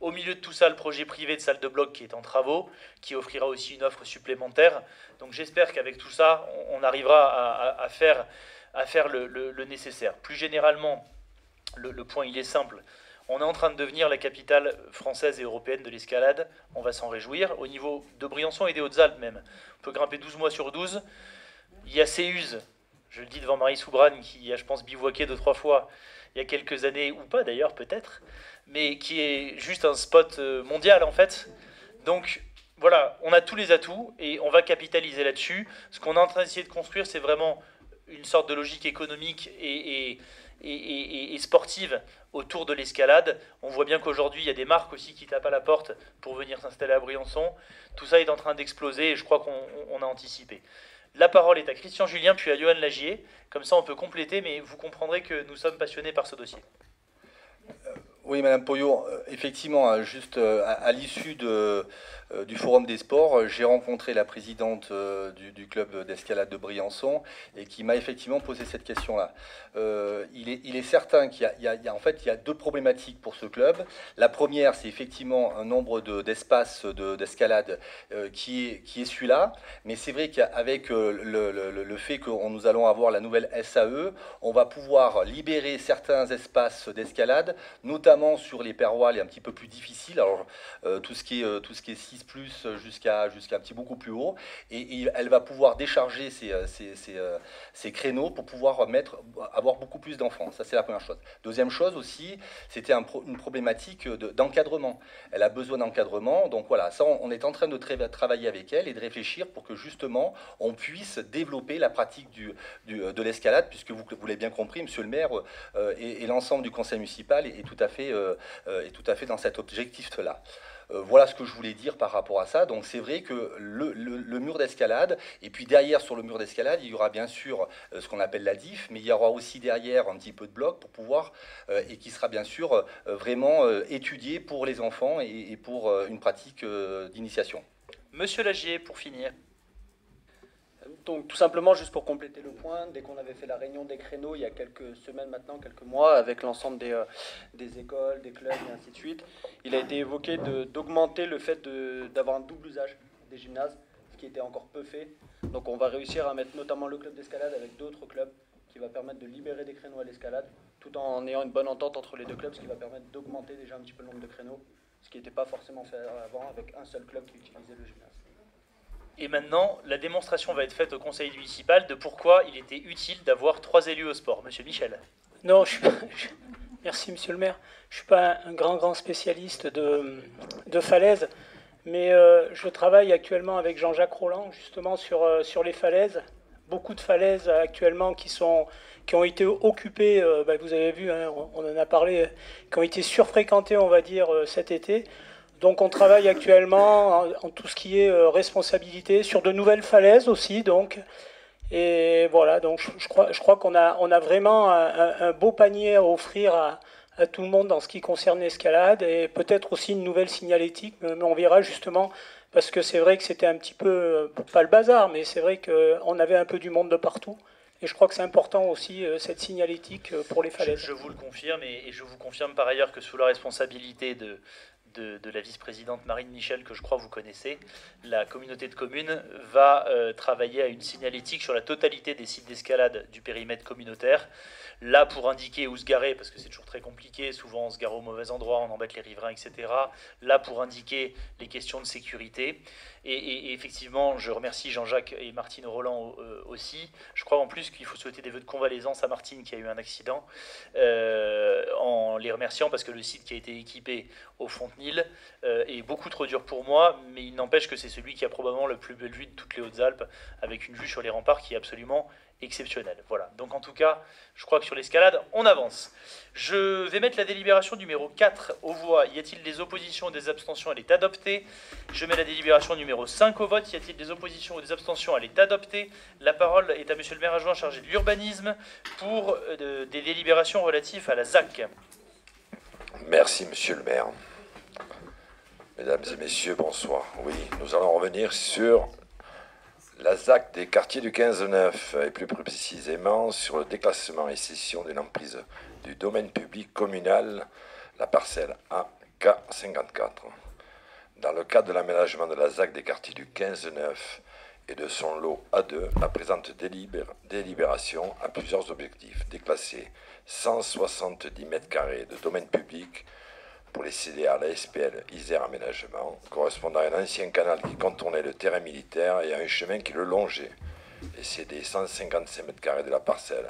Au milieu de tout ça, le projet privé de salle de bloc qui est en travaux, qui offrira aussi une offre supplémentaire. Donc j'espère qu'avec tout ça, on, arrivera à faire le nécessaire. Plus généralement, le, point, il est simple. On est en train de devenir la capitale française et européenne de l'escalade. On va s'en réjouir. Au niveau de Briançon et des Hautes-Alpes même. On peut grimper 12 mois sur 12. Il y a Céuse, je le dis devant Marie Soubrane, qui a, je pense, bivouaqué deux, trois fois il y a quelques années, ou pas d'ailleurs, peut-être, mais qui est juste un spot euh, mondial en fait. Donc voilà, on a tous les atouts et on va capitaliser là-dessus. Ce qu'on est en train d'essayer de construire, c'est vraiment une sorte de logique économique et et, sportive autour de l'escalade. On voit bien qu'aujourd'hui, il y a des marques aussi qui tapent à la porte pour venir s'installer à Briançon. Tout ça est en train d'exploser et je crois qu'on a anticipé. La parole est à Christian Julien puis à Johan Lagier. Comme ça, on peut compléter, mais vous comprendrez que nous sommes passionnés par ce dossier. Oui, Madame Poyot, euh, effectivement, hein, juste euh, à l'issue de, euh, du Forum des sports, euh, j'ai rencontré la présidente euh, du, club d'escalade de Briançon et qui m'a effectivement posé cette question-là. il, est, certain qu'il y, a en fait deux problématiques pour ce club. La première, c'est effectivement un nombre d'espaces d'escalade qui est, celui-là, mais c'est vrai qu'avec le, fait que nous allons avoir la nouvelle SAE, on va pouvoir libérer certains espaces d'escalade, notamment sur les perroiles et un petit peu plus difficiles. Alors tout ce qui est tout ce qui est 6 plus jusqu'à jusqu'à un petit beaucoup plus haut. Et, elle va pouvoir décharger ses, euh, euh, créneaux pour pouvoir mettre, avoir beaucoup plus d'enfants. Ça, c'est la première chose. Deuxième chose aussi, c'était une problématique d'encadrement. elle a besoin d'encadrement. Donc voilà, ça, on, est en train de travailler avec elle et de réfléchir pour que justement, on puisse développer la pratique du, de l'escalade, puisque vous, l'avez bien compris, monsieur le maire, euh, et, l'ensemble du conseil municipal est, tout à fait, est tout à fait dans cet objectif-là. Euh, voilà ce que je voulais dire par rapport à ça. Donc c'est vrai que le, mur d'escalade, et puis derrière sur le mur d'escalade, il y aura bien sûr euh, ce qu'on appelle la diff, mais il y aura aussi derrière un petit peu de bloc pour pouvoir, euh, et qui sera bien sûr vraiment étudié pour les enfants et, pour une pratique d'initiation. Monsieur Lagier, pour finir. Donc tout simplement, juste pour compléter le point, dès qu'on avait fait la réunion des créneaux il y a quelques semaines maintenant, quelques mois, avec l'ensemble des, euh, écoles, des clubs et ainsi de suite, il a été évoqué d'augmenter le fait d'avoir un double usage des gymnases, ce qui était encore peu fait. Donc on va réussir à mettre notamment le club d'escalade avec d'autres clubs, qui va permettre de libérer des créneaux à l'escalade, tout en ayant une bonne entente entre les deux clubs, ce qui va permettre d'augmenter déjà un petit peu le nombre de créneaux, ce qui n'était pas forcément fait avant avec un seul club qui utilisait le gymnase. Et maintenant, la démonstration va être faite au conseil municipal de pourquoi il était utile d'avoir trois élus au sport. Monsieur Michel. Non, je suis merci Monsieur le maire. Je ne suis pas un grand, grand spécialiste de, de falaises, mais euh, je travaille actuellement avec Jean-Jacques Roland justement sur, euh, sur les falaises. Beaucoup de falaises actuellement qui, sont, qui ont été occupées, euh, bah, vous avez vu, hein, on, en a parlé, qui ont été surfréquentées, on va dire, cet été. Donc on travaille actuellement en, tout ce qui est euh, responsabilité sur de nouvelles falaises aussi. Donc et voilà, donc je, crois, je crois qu'on a, on a vraiment un, beau panier à offrir à, tout le monde dans ce qui concerne l'escalade et peut-être aussi une nouvelle signalétique, mais on verra justement parce que c'est vrai que c'était un petit peu, pas le bazar, mais c'est vrai qu'on avait un peu du monde de partout. Et je crois que c'est important aussi euh, cette signalétique euh, pour les falaises. Je, vous le confirme et, je vous confirme par ailleurs que sous la responsabilité de, de, la vice-présidente Marine Michel, que je crois vous connaissez, la communauté de communes va euh, travailler à une signalétique sur la totalité des sites d'escalade du périmètre communautaire. Là, pour indiquer où se garer, parce que c'est toujours très compliqué, souvent on se gare au mauvais endroit, on embête les riverains, etc. Là, pour indiquer les questions de sécurité. Et, effectivement, je remercie Jean-Jacques et Martine Roland euh, aussi. Je crois en plus qu'il faut souhaiter des vœux de convalescence à Martine qui a eu un accident, euh, en les remerciant parce que le site qui a été équipé au Fontenil euh, est beaucoup trop dur pour moi, mais il n'empêche que c'est celui qui a probablement le plus belle vue de toutes les Hautes-Alpes, avec une vue sur les remparts qui est absolument exceptionnel. Voilà. Donc en tout cas, je crois que sur l'escalade, on avance. Je vais mettre la délibération numéro 4 aux voix. Y a-t-il des oppositions ou des abstentions? Elle est adoptée. Je mets la délibération numéro 5 au vote. Y a-t-il des oppositions ou des abstentions? Elle est adoptée. La parole est à monsieur le maire adjoint chargé de l'urbanisme pour euh, des délibérations relatives à la ZAC. Merci monsieur le maire. Mesdames et messieurs, bonsoir. Oui, nous allons revenir sur la ZAC des quartiers du 15-9, et plus précisément sur le déclassement et cession d'une emprise du domaine public communal, la parcelle AK54. Dans le cadre de l'aménagement de la ZAC des quartiers du 15-9 et de son lot A2, la présente délibération a plusieurs objectifs. Déclasser 170 mètres carrés de domaine public pour les céder à la SPL Isère Aménagement, correspondant à un ancien canal qui contournait le terrain militaire et à un chemin qui le longeait, et céder 155 mètres carrés de la parcelle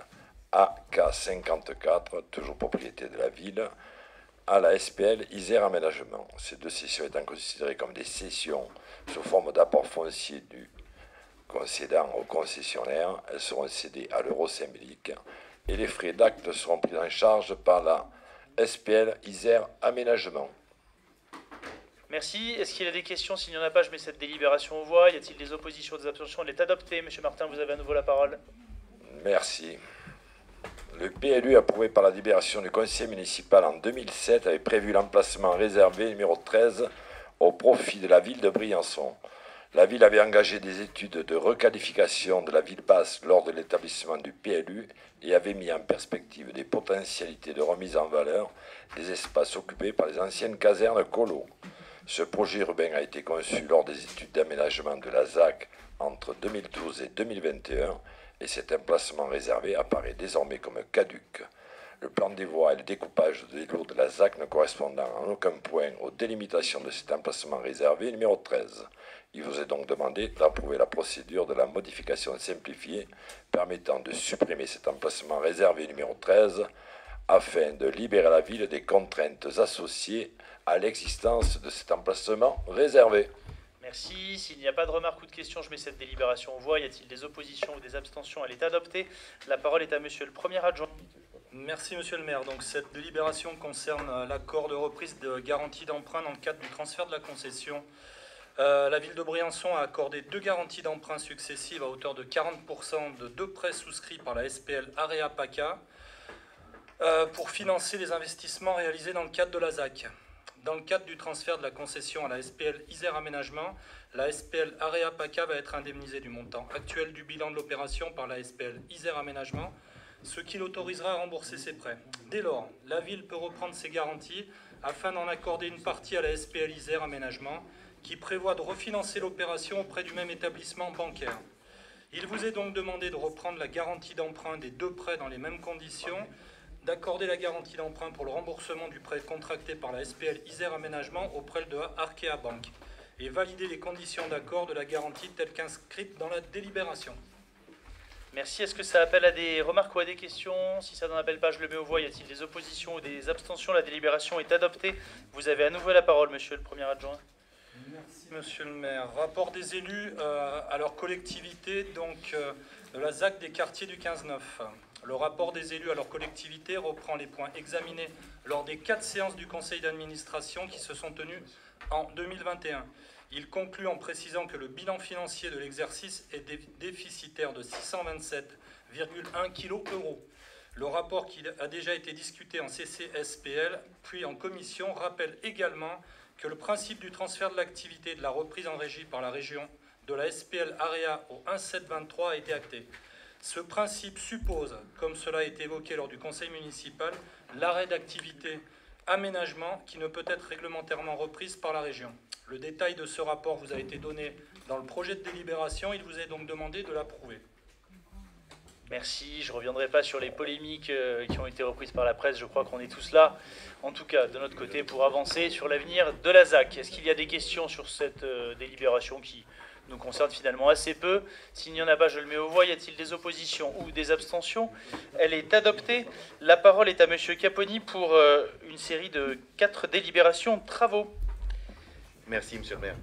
AK54, toujours propriété de la ville, à la SPL Isère Aménagement. Ces deux cessions étant considérées comme des cessions sous forme d'apport foncier du concédant au concessionnaire, elles seront cédées à l'euro symbolique et les frais d'acte seront pris en charge par la SPL Isère Aménagement. Merci. Est-ce qu'il y a des questions? S'il n'y en a pas, je mets cette délibération aux voix. Y a-t-il des oppositions, des abstentions? Elle est adoptée. Monsieur Martin, vous avez à nouveau la parole. Merci. Le PLU approuvé par la délibération du conseil municipal en 2007 avait prévu l'emplacement réservé numéro 13 au profit de la ville de Briançon. La ville avait engagé des études de requalification de la ville basse lors de l'établissement du PLU et avait mis en perspective des potentialités de remise en valeur des espaces occupés par les anciennes casernes colo. Ce projet urbain a été conçu lors des études d'aménagement de la ZAC entre 2012 et 2021 et cet emplacement réservé apparaît désormais comme caduc. Le plan des voies et le découpage des lots de la ZAC ne correspondant en aucun point aux délimitations de cet emplacement réservé numéro 13. Il vous est donc demandé d'approuver la procédure de la modification simplifiée permettant de supprimer cet emplacement réservé numéro 13 afin de libérer la ville des contraintes associées à l'existence de cet emplacement réservé. Merci. S'il n'y a pas de remarques ou de questions, je mets cette délibération en voix. Y a-t-il des oppositions ou des abstentions Elle est adoptée. La parole est à monsieur le premier adjoint. Merci Monsieur le maire. Donc cette délibération concerne l'accord de reprise de garantie d'emprunt dans le cadre du transfert de la concession euh, la ville de Briançon a accordé deux garanties d'emprunt successives à hauteur de 40% de deux prêts souscrits par la SPL Area PACA euh, pour financer les investissements réalisés dans le cadre de la ZAC. Dans le cadre du transfert de la concession à la SPL Isère Aménagement, la SPL Area PACA va être indemnisée du montant actuel du bilan de l'opération par la SPL Isère Aménagement, ce qui l'autorisera à rembourser ses prêts. Dès lors, la ville peut reprendre ses garanties afin d'en accorder une partie à la SPL Isère Aménagement qui prévoit de refinancer l'opération auprès du même établissement bancaire. Il vous est donc demandé de reprendre la garantie d'emprunt des deux prêts dans les mêmes conditions, d'accorder la garantie d'emprunt pour le remboursement du prêt contracté par la SPL Isère Aménagement auprès de Arkea Bank et valider les conditions d'accord de la garantie telles qu'inscrites dans la délibération. Merci. Est-ce que ça appelle à des remarques ou à des questions? Si ça n'en appelle pas, je le mets aux voix. Y a-t-il des oppositions ou des abstentions? La délibération est adoptée. Vous avez à nouveau la parole, monsieur le premier adjoint. Merci, monsieur le maire. Rapport des élus euh, à leur collectivité, donc euh, de la ZAC des quartiers du 15-9. Le rapport des élus à leur collectivité reprend les points examinés lors des quatre séances du conseil d'administration qui se sont tenues en 2021. Il conclut en précisant que le bilan financier de l'exercice est déficitaire de 627,1 kg euros. Le rapport qui a déjà été discuté en CCSPL puis en commission rappelle également que le principe du transfert de l'activité de la reprise en régie par la région de la SPL AREA au 1723 a été acté. Ce principe suppose, comme cela a été évoqué lors du conseil municipal, l'arrêt d'activité aménagement qui ne peut être réglementairement reprise par la région. Le détail de ce rapport vous a été donné dans le projet de délibération. Il vous est donc demandé de l'approuver. Merci. Je ne reviendrai pas sur les polémiques euh, qui ont été reprises par la presse. Je crois qu'on est tous là, en tout cas de notre côté, pour avancer sur l'avenir de la ZAC. Est-ce qu'il y a des questions sur cette euh, délibération qui nous concerne finalement assez peu? S'il n'y en a pas, je le mets au voix. Y a-t-il des oppositions ou des abstentions? Elle est adoptée. La parole est à Monsieur Caponi pour euh, une série de quatre délibérations travaux. Merci, Monsieur le maire.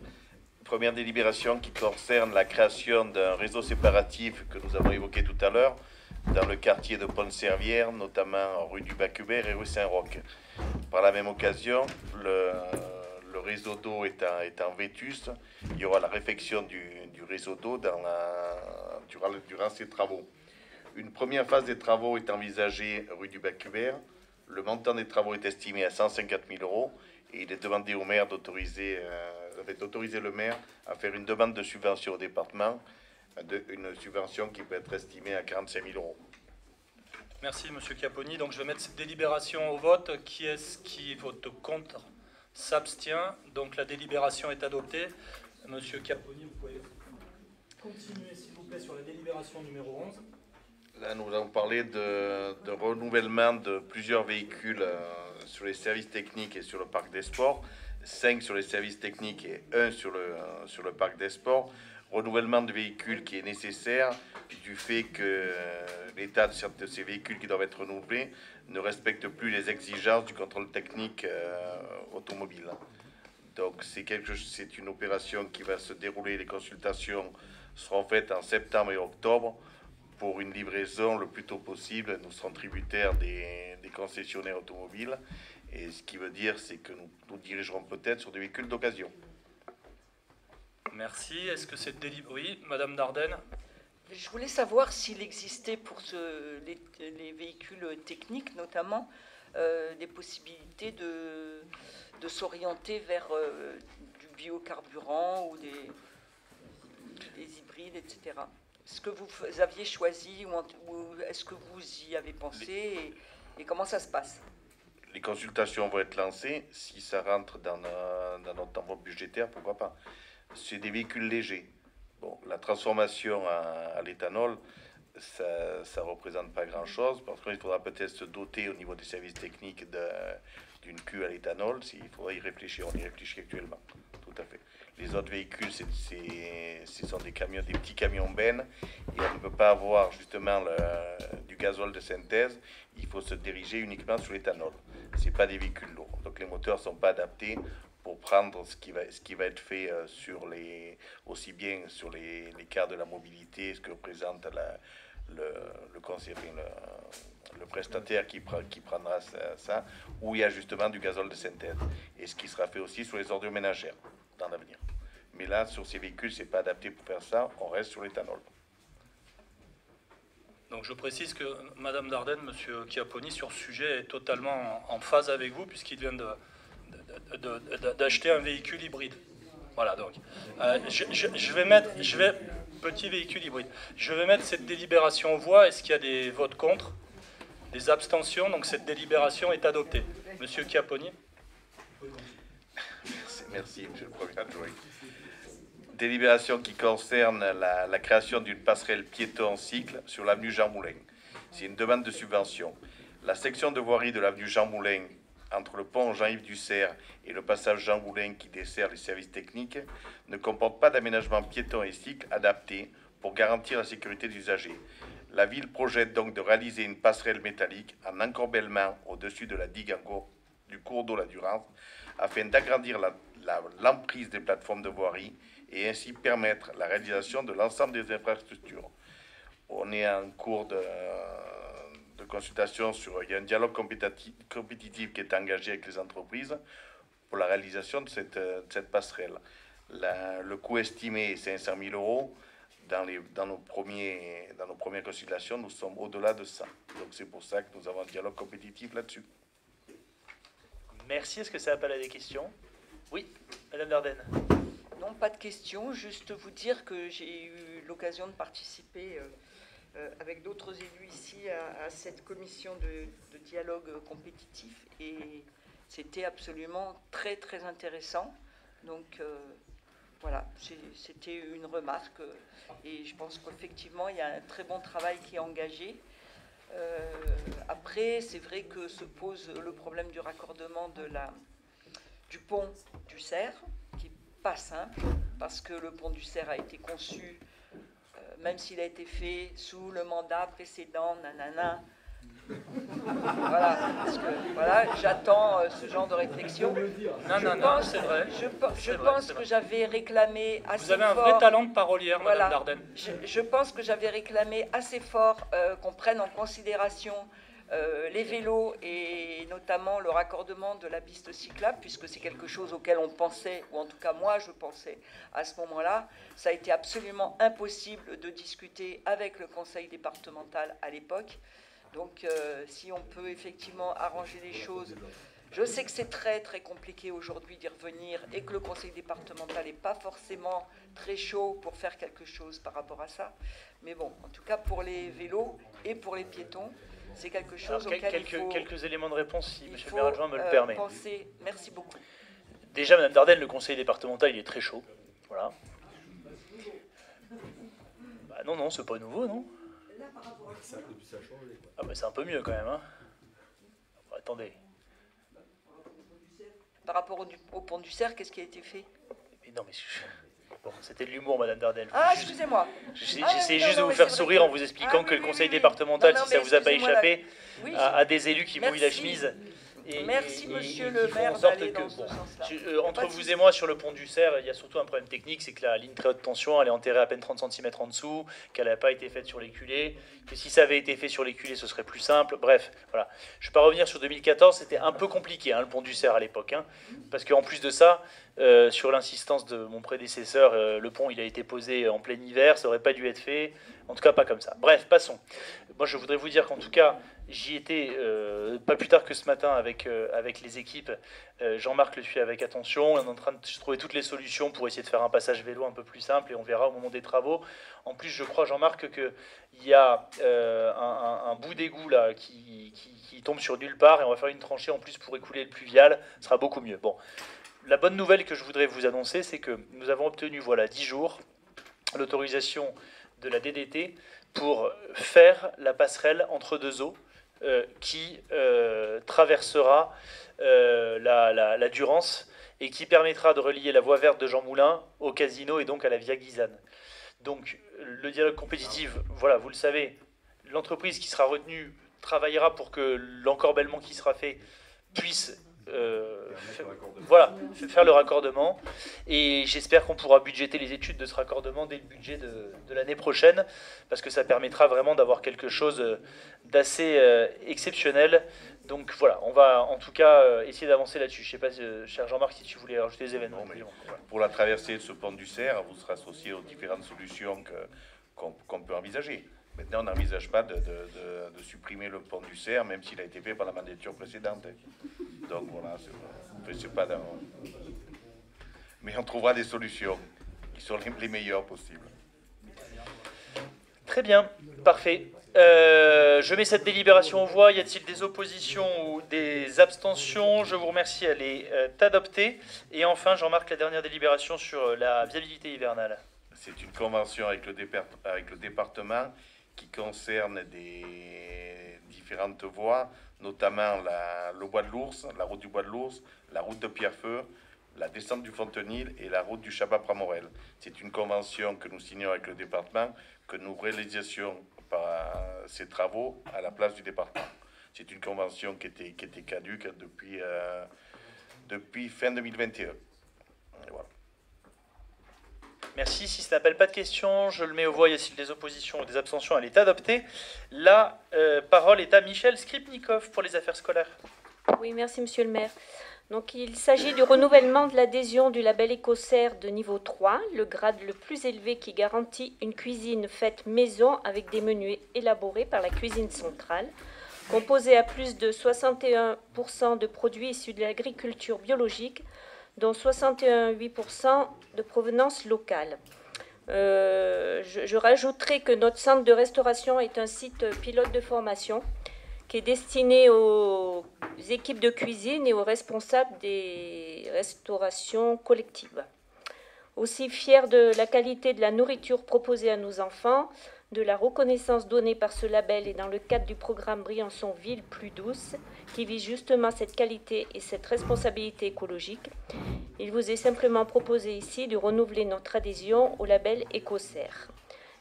Première délibération qui concerne la création d'un réseau séparatif que nous avons évoqué tout à l'heure dans le quartier de Pont-Servière, notamment rue du Bac-Hubert et rue Saint-Roch. Par la même occasion, le réseau d'eau est en, vétuste, il y aura la réfection du, réseau d'eau durant, durant, ces travaux. Une première phase des travaux est envisagée rue du Bac-Hubert. Le montant des travaux est estimé à 150 000 euros et il est demandé au maire d'autoriser euh, d'autoriser le maire à faire une demande de subvention au département, de, une subvention qui peut être estimée à 45 000 euros. Merci, Monsieur Caponi. Donc, je vais mettre cette délibération au vote. Qui est-ce qui vote contre? S'abstient. Donc la délibération est adoptée. Monsieur Caponi, vous pouvez continuer s'il vous plaît sur la délibération numéro 11. Là, nous allons parler de, renouvellement de plusieurs véhicules euh, sur les services techniques et sur le parc des sports. 5 sur les services techniques et 1 sur le, euh, sur le parc des sports. Renouvellement de véhicules qui est nécessaire du fait que euh, l'état de ces véhicules qui doivent être renouvelés ne respecte plus les exigences du contrôle technique automobile. Donc c'est quelque, c'est une opération qui va se dérouler. Les consultations seront faites en septembre et octobre pour une livraison le plus tôt possible. Nous serons tributaires des, concessionnaires automobiles. Et ce qui veut dire, c'est que nous nous dirigerons peut-être sur des véhicules d'occasion. Merci. Est-ce que c'est délibéré Oui, Madame Dardenne je voulais savoir s'il existait pour ce, les, véhicules techniques notamment euh, des possibilités de, de s'orienter vers euh, du biocarburant ou des, des hybrides, etc. Est-ce que vous aviez choisi ou, est-ce que vous y avez pensé et, comment ça se passe? Les consultations vont être lancées. Si ça rentre dans, dans notre enveloppe budgétaire, pourquoi pas? C'est des véhicules légers Bon, la transformation à, l'éthanol, ça ne représente pas grand-chose. Parce qu'il faudra peut-être se doter au niveau des services techniques d'une queue à l'éthanol. Il faudra y réfléchir. On y réfléchit actuellement. Tout à fait. Les autres véhicules, c'est, ce sont des camions, des petits camions bennes. Et on ne peut pas avoir justement du gazole de synthèse. Il faut se diriger uniquement sur l'éthanol. Ce pas des véhicules lourds. Donc les moteurs ne sont pas adaptés pour prendre ce qui va, ce qui va être fait euh, sur les, aussi bien sur les, les de la mobilité, ce que représente la, le, le le, prestataire qui, qui prendra ça, où il y a justement du gazole de synthèse, et ce qui sera fait aussi sur les ordures ménagères dans l'avenir. Mais là, sur ces véhicules, c'est pas adapté pour faire ça, on reste sur l'éthanol. Donc je précise que Madame Dardenne, Monsieur Chiapponi, sur ce sujet est totalement en phase avec vous, puisqu'il vient d'acheter un véhicule hybride. Voilà, donc, euh, je, vais mettre, je vais, petit véhicule hybride, je vais mettre cette délibération en voix. Est-ce qu'il y a des votes contre? Des abstentions? Donc cette délibération est adoptée. Monsieur Chiapponi Merci, merci, monsieur le Premier adjoint. Délibération qui concerne la, création d'une passerelle piéton cycle sur l'avenue Jean Moulin. C'est une demande de subvention. La section de voirie de l'avenue Jean Moulin entre le pont Jean-Yves Dussert et le passage Jean Boulin qui dessert les services techniques ne comporte pas d'aménagement piéton et cycle adapté pour garantir la sécurité des usagers. La ville projette donc de réaliser une passerelle métallique en encorbellement au-dessus de la digue du cours d'eau La Durance afin d'agrandir l'emprise des plateformes de voirie et ainsi permettre la réalisation de l'ensemble des infrastructures. On est en cours de consultation sur. Il y a un dialogue compétitif, qui est engagé avec les entreprises pour la réalisation de cette, cette passerelle. le coût estimé est 500 000 euros. Dans, les, dans, nos premiers, dans nos premières consultations, nous sommes au-delà de ça. Donc c'est pour ça que nous avons un dialogue compétitif là-dessus. Merci. Est-ce que ça appelle à des questions? Oui, Madame Dardenne. Non, pas de questions. Juste vous dire que j'ai eu l'occasion de participer. Euh, euh, avec d'autres élus ici à, cette commission de, dialogue compétitif. Et C'était absolument très très intéressant. Donc voilà, c'était une remarque et je pense qu'effectivement il y a un très bon travail qui est engagé. après, c'est vrai que se pose le problème du raccordement de la, du pont du Cerf, pas simple, parce que le pont du Cerf a été conçu, euh, même s'il a été fait sous le mandat précédent, nanana. voilà, parce que voilà, j'attends euh, ce genre de réflexion. Non, non, non, c'est vrai. Je, pense que j'avais réclamé assez fort. Vous avez un vrai talent de parolière, voilà, Madame Dardenne. Je, pense que j'avais réclamé assez fort euh, qu'on prenne en considération euh, les vélos et notamment le raccordement de la piste cyclable, puisque c'est quelque chose auquel on pensait, ou en tout cas moi je pensais à ce moment-là, ça a été absolument impossible de discuter avec le conseil départemental à l'époque. Donc euh, si on peut effectivement arranger les choses, je sais que c'est très très compliqué aujourd'hui d'y revenir et que le conseil départemental n'est pas forcément très chaud pour faire quelque chose par rapport à ça. Mais bon, en tout cas pour les vélos et pour les piétons, c'est quelque chose auquel quelques, il faut, quelques éléments de réponse, si M. le maire adjoint me le euh, permet. Merci beaucoup. Déjà, Mme Dardenne, le conseil départemental, il est très chaud. Voilà. Bah non, non, c'est pas nouveau, non Ah bah c'est un peu mieux quand même. Hein. Bah, attendez. Par rapport au, au pont du Cerf, qu'est-ce qui a été fait? Mais Non, mais... Bon, c'était de l'humour, Madame Dardel. Ah, excusez-moi. J'essayais ah, juste de vous faire sourire en vous expliquant ah, que le conseil départemental, si ça vous a pas échappé, a, des élus qui mouillent la chemise. Merci, monsieur le maire, dans ce. Euh, entre vous et moi, sur le pont du Cerf, il y a surtout un problème technique, c'est que la ligne très haute tension, elle est enterrée à peine 30 cm en dessous, qu'elle n'a pas été faite sur les culées, que si ça avait été fait sur les culées, ce serait plus simple. Bref, voilà. Je ne vais pas revenir sur 2014, c'était un peu compliqué, hein, le pont du Cerf à l'époque, hein, parce qu'en plus de ça, euh, sur l'insistance de mon prédécesseur, euh, le pont il a été posé en plein hiver, ça aurait pas dû être fait, en tout cas pas comme ça. Bref, passons. Moi je voudrais vous dire qu'en tout cas, j'y étais euh, pas plus tard que ce matin avec, avec les équipes. Jean-Marc le suit avec attention, on est en train de trouver toutes les solutions pour essayer de faire un passage vélo un peu plus simple et on verra au moment des travaux. En plus, je crois, Jean-Marc, qu'il y a un, bout d'égout là qui, qui, qui tombe sur nulle part et on va faire une tranchée en plus pour écouler le pluvial, ce sera beaucoup mieux. Bon, la bonne nouvelle que je voudrais vous annoncer, c'est que nous avons obtenu, voilà, 10 jours, l'autorisation de la DDT pour faire la passerelle entre deux eaux euh, qui euh, traversera euh, la, Durance et qui permettra de relier la voie verte de Jean Moulin au casino et donc à la Via Guisane. Donc le dialogue compétitif, voilà, vous le savez, l'entreprise qui sera retenue travaillera pour que l'encorbellement qui sera fait puisse euh, voilà, faire le raccordement. Et j'espère qu'on pourra budgéter les études de ce raccordement dès le budget de, l'année prochaine, parce que ça permettra vraiment d'avoir quelque chose d'assez euh, exceptionnel. Donc voilà, on va en tout cas euh, essayer d'avancer là-dessus. Je ne sais pas, cher Jean-Marc, si tu voulais rajouter des événements. Pour la traversée de ce pont du Cerf, vous serez associé aux différentes solutions qu'on peut envisager. Maintenant, on n'envisage pas de, supprimer le pont du Cerf, même s'il a été fait par la mandature précédente. Donc voilà, c'est pas Mais on trouvera des solutions qui sont les, meilleures possibles. Très bien, parfait. Euh, je mets cette délibération aux voix. Y a-t-il des oppositions ou des abstentions? Je vous remercie, elle est euh, adoptée. Et enfin, j'en marque la dernière délibération sur la viabilité hivernale. C'est une convention avec le, avec le département qui concerne des différentes voies, notamment le bois de l'ours, la route du bois de l'ours, la route de Pierrefeu, la descente du Fontenil et la route du Chabat-Pramorel. C'est une convention que nous signons avec le département, que nous réalisions par ces travaux à la place du département. C'est une convention qui était, caduque depuis, euh, fin 2021. voilà. Merci. Si ça n'appelle pas de questions, je le mets au voix. Y a-t-il des oppositions ou des abstentions Elle est adoptée. La euh, parole est à Michel Skripnikov pour les affaires scolaires. Oui, merci, monsieur le maire. Donc, il s'agit du renouvellement de l'adhésion du label écossaire de niveau 3, le grade le plus élevé qui garantit une cuisine faite maison avec des menus élaborés par la cuisine centrale, composée à plus de 61% de produits issus de l'agriculture biologique, dont 61,8% de provenance locale. Euh, je, rajouterai que notre centre de restauration est un site pilote de formation qui est destiné aux équipes de cuisine et aux responsables des restaurations collectives. Aussi fier de la qualité de la nourriture proposée à nos enfants, de la reconnaissance donnée par ce label et dans le cadre du programme Briançon Ville plus douce, qui vise justement cette qualité et cette responsabilité écologique, il vous est simplement proposé ici de renouveler notre adhésion au label EcoCert.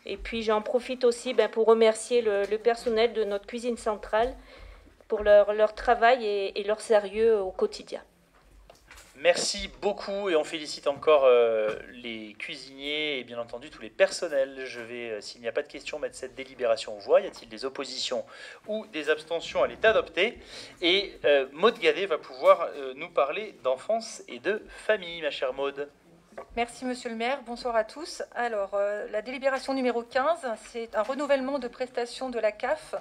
Et puis j'en profite aussi ben, pour remercier le, personnel de notre cuisine centrale pour leur, leur travail et, leur sérieux au quotidien. Merci beaucoup et on félicite encore euh, les cuisiniers et bien entendu tous les personnels. Je vais, euh, s'il n'y a pas de questions, mettre cette délibération en voix. Y a-t-il des oppositions ou des abstentions Elle est adoptée. Et euh, Maude Gadet va pouvoir nous parler d'enfance et de famille, ma chère Maude. Merci Monsieur le maire, bonsoir à tous. Alors, la délibération numéro 15, c'est un renouvellement de prestations de la CAF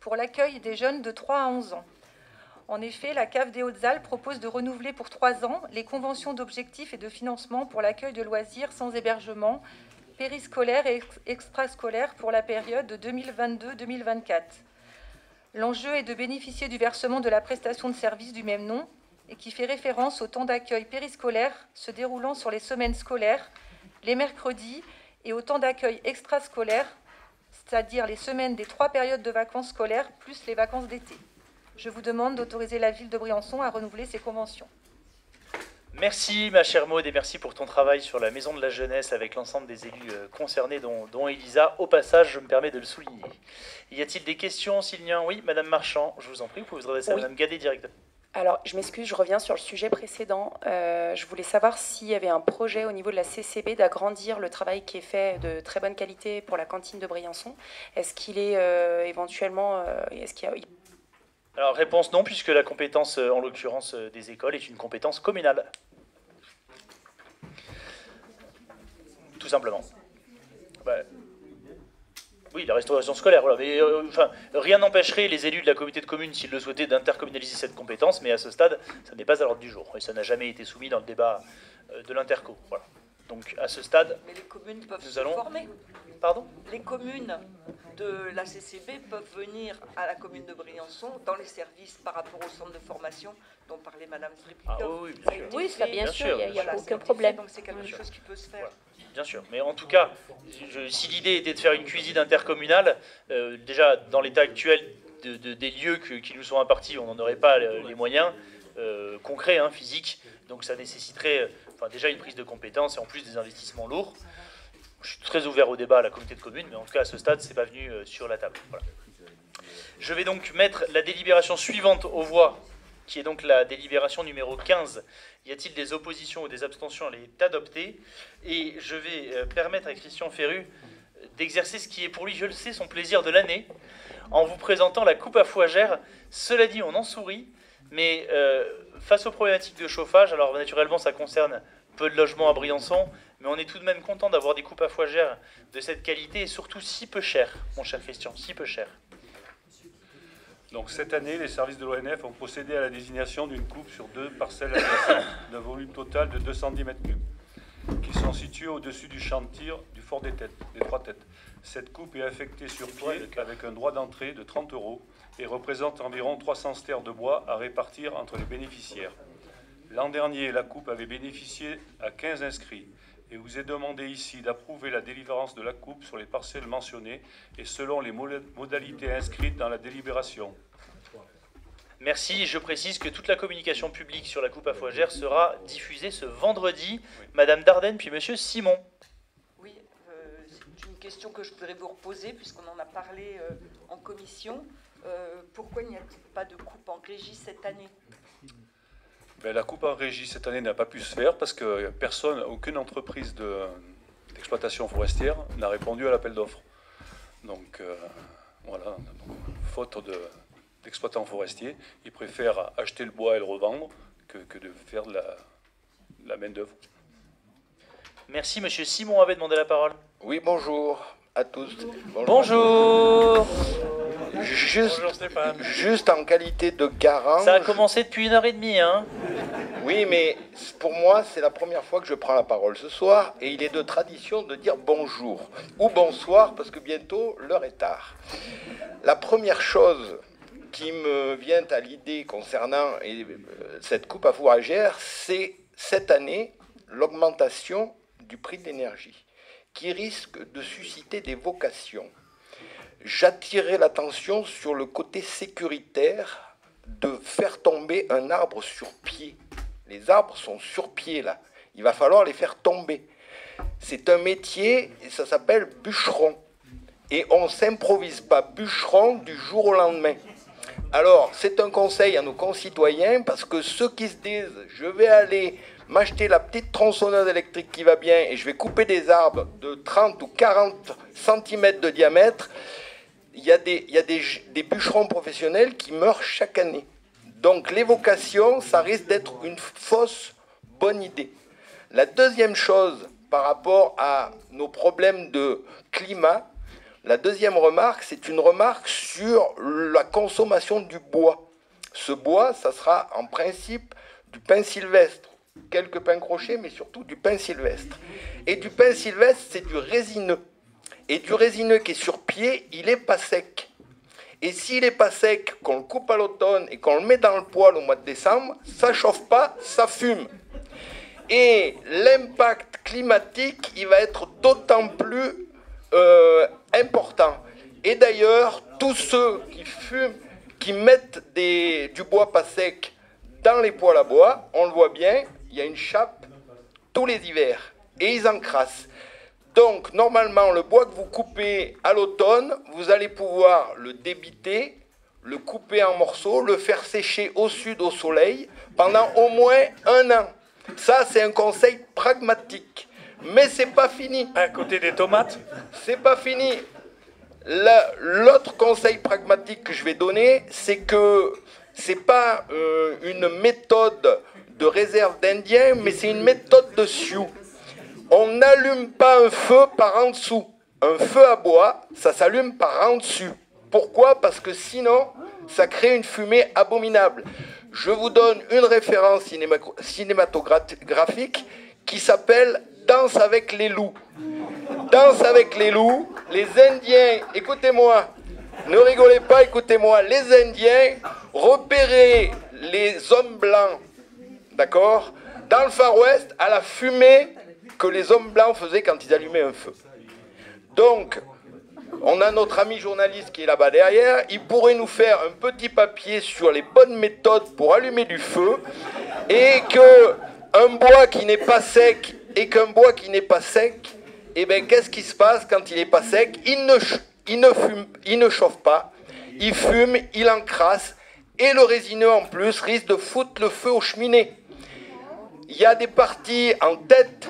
pour l'accueil des jeunes de 3 à 11 ans. En effet, la CAF des Hautes-Alpes propose de renouveler pour 3 ans les conventions d'objectifs et de financement pour l'accueil de loisirs sans hébergement, périscolaire et extrascolaire pour la période de 2022-2024. L'enjeu est de bénéficier du versement de la prestation de service du même nom et qui fait référence au temps d'accueil périscolaire se déroulant sur les semaines scolaires, les mercredis et au temps d'accueil extrascolaire, c'est-à-dire les semaines des trois périodes de vacances scolaires plus les vacances d'été. Je vous demande d'autoriser la ville de Briançon à renouveler ces conventions. Merci ma chère Maud et merci pour ton travail sur la maison de la jeunesse avec l'ensemble des élus euh, concernés dont, dont, Elisa. Au passage, je me permets de le souligner. Y a-t-il des questions, Sylvien? Oui, Madame Marchand, je vous en prie, vous pouvez vous adresser à Madame Gadet directement. Alors, je m'excuse, je reviens sur le sujet précédent. Euh, je voulais savoir s'il y avait un projet au niveau de la CCB d'agrandir le travail qui est fait de très bonne qualité pour la cantine de Briançon. Est-ce qu'il est, euh, éventuellement... Euh, est-ce qu'il y a... Alors, réponse non, puisque la compétence, en l'occurrence des écoles, est une compétence communale. Tout simplement. Bah, oui, la restauration scolaire, voilà. Euh, rien n'empêcherait les élus de la communauté de communes, s'ils le souhaitaient, d'intercommunaliser cette compétence, mais à ce stade, ça n'est pas à l'ordre du jour. Et ça n'a jamais été soumis dans le débat euh, de l'interco. Voilà. Donc à ce stade, mais les communes peuvent nous se allons... former. Pardon Les communes de la CCB peuvent venir à la commune de Briançon dans les services par rapport au centre de formation dont parlait Madame Ah oui, bien sûr. Oui, ça, bien, sûr, il n'y a, aucun problème. Donc c'est quelque chose qui peut se faire. Bien sûr, mais en tout cas, si l'idée était de faire une cuisine intercommunale, euh, déjà dans l'état actuel des lieux qui nous sont impartis, on n'en aurait pas les moyens euh, concrets, hein, physiques, donc ça nécessiterait enfin, déjà une prise de compétences et en plus des investissements lourds. Je suis très ouvert au débat à la communauté de communes, mais en tout cas à ce stade, c'est pas venu euh, sur la table. Je vais donc mettre la délibération suivante aux voix, qui est donc la délibération numéro 15. Y a-t-il des oppositions ou des abstentions Elle est adoptée? Et je vais euh, permettre à Christian Ferru d'exercer ce qui est pour lui, je le sais, son plaisir de l'année, en vous présentant la coupe à fougère. Cela dit, on en sourit, mais euh, face aux problématiques de chauffage, alors naturellement ça concerne peu de logements à Briançon, mais on est tout de même content d'avoir des coupes à fougères de cette qualité et surtout si peu cher, mon cher Christian, si peu cher. Donc cette année, les services de l'ONF ont procédé à la désignation d'une coupe sur deux parcelles d'un volume total de 210 mètres cubes, qui sont situées au-dessus du champ de tir du fort des têtes, des trois têtes. Cette coupe est affectée sur pied avec un droit d'entrée de 30 euros et représente environ 300 stères de bois à répartir entre les bénéficiaires. L'an dernier, la coupe avait bénéficié à 15 inscrits et vous est demandé ici d'approuver la délivrance de la coupe sur les parcelles mentionnées et selon les modalités inscrites dans la délibération. Merci. Je précise que toute la communication publique sur la coupe à fougère sera diffusée ce vendredi. Madame Dardenne, puis Monsieur Simon. Oui, euh, c'est une question que je pourrais vous reposer puisqu'on en a parlé euh, en commission. Euh, pourquoi il n'y a-t-il pas de coupe en régie cette année? Ben, la coupe en régie cette année n'a pas pu se faire parce que personne, aucune entreprise d'exploitation forestière n'a répondu à l'appel d'offres. Donc euh, voilà, faute d'exploitants forestiers, ils préfèrent acheter le bois et le revendre que, de faire de la, la main-d'œuvre. Merci, monsieur Simon avait demandé la parole. Oui, bonjour à tous. Bonjour. Juste, juste en qualité de garant. Ça a commencé depuis une heure et demie, hein Oui, mais pour moi, c'est la première fois que je prends la parole ce soir, et il est de tradition de dire bonjour ou bonsoir, parce que bientôt l'heure est tard. La première chose qui me vient à l'idée concernant cette coupe à fourragère, c'est cette année l'augmentation du prix de l'énergie, qui risque de susciter des vocations. J'attirerai l'attention sur le côté sécuritaire de faire tomber un arbre sur pied. Les arbres sont sur pied là. Il va falloir les faire tomber. C'est un métier, et ça s'appelle bûcheron. Et on ne s'improvise pas bûcheron du jour au lendemain. Alors, c'est un conseil à nos concitoyens, parce que ceux qui se disent, je vais aller m'acheter la petite tronçonneuse électrique qui va bien et je vais couper des arbres de 30 ou 40 cm de diamètre, il y a, des, il y a des, des bûcherons professionnels qui meurent chaque année. Donc l'évocation, ça risque d'être une fausse bonne idée. La deuxième chose par rapport à nos problèmes de climat, la deuxième remarque, c'est une remarque sur la consommation du bois. Ce bois, ça sera en principe du pain sylvestre quelques pains crochets, mais surtout du pain sylvestre. Et du pain sylvestre, c'est du résineux. Et du résineux qui est sur pied, il n'est pas sec. Et s'il n'est pas sec, qu'on le coupe à l'automne et qu'on le met dans le poêle au mois de décembre, ça chauffe pas, ça fume. Et l'impact climatique, il va être d'autant plus euh, important. Et d'ailleurs, tous ceux qui fument, qui mettent du bois pas sec dans les poêles à bois, on le voit bien, il y a une chape tous les hivers et ils encrassent. Donc, normalement, le bois que vous coupez à l'automne, vous allez pouvoir le débiter, le couper en morceaux, le faire sécher au sud au soleil pendant au moins un an. Ça, c'est un conseil pragmatique. Mais c'est pas fini. À côté des tomates C'est pas fini. L'autre conseil pragmatique que je vais donner, c'est que c'est pas euh, une méthode de réserve d'Indiens, mais c'est une méthode de Sioux. On n'allume pas un feu par en dessous. Un feu à bois, ça s'allume par en dessus. Pourquoi? Parce que sinon, ça crée une fumée abominable. Je vous donne une référence cinématographique qui s'appelle Danse avec les loups. Danse avec les loups, les Indiens, écoutez-moi, ne rigolez pas, écoutez-moi, les Indiens repéraient les hommes blancs d'accord Dans le Far West, à la fumée que les hommes blancs faisaient quand ils allumaient un feu. Donc, on a notre ami journaliste qui est là-bas derrière. Il pourrait nous faire un petit papier sur les bonnes méthodes pour allumer du feu et que un bois qui n'est pas sec et qu'un bois qui n'est pas sec, eh bien, qu'est-ce qui se passe quand il n'est pas sec? Il ne, il ne chauffe pas, il fume, il encrasse et le résineux en plus risque de foutre le feu aux cheminées il y a des parties en tête,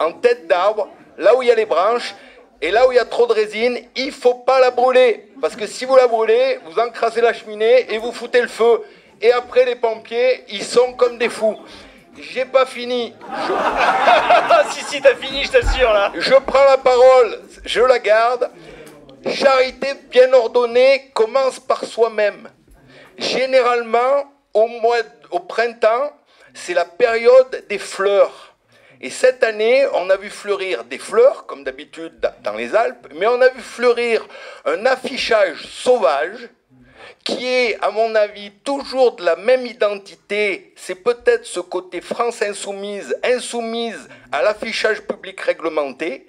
en tête d'arbre, là où il y a les branches, et là où il y a trop de résine, il ne faut pas la brûler. Parce que si vous la brûlez, vous encrasez la cheminée et vous foutez le feu. Et après, les pompiers, ils sont comme des fous. J'ai pas fini. si, si, t'as fini, je t'assure, là. Je prends la parole, je la garde. Charité bien ordonnée commence par soi-même. Généralement, au, mois, au printemps, c'est la période des fleurs. Et cette année, on a vu fleurir des fleurs, comme d'habitude dans les Alpes, mais on a vu fleurir un affichage sauvage qui est, à mon avis, toujours de la même identité. C'est peut-être ce côté France insoumise, insoumise à l'affichage public réglementé.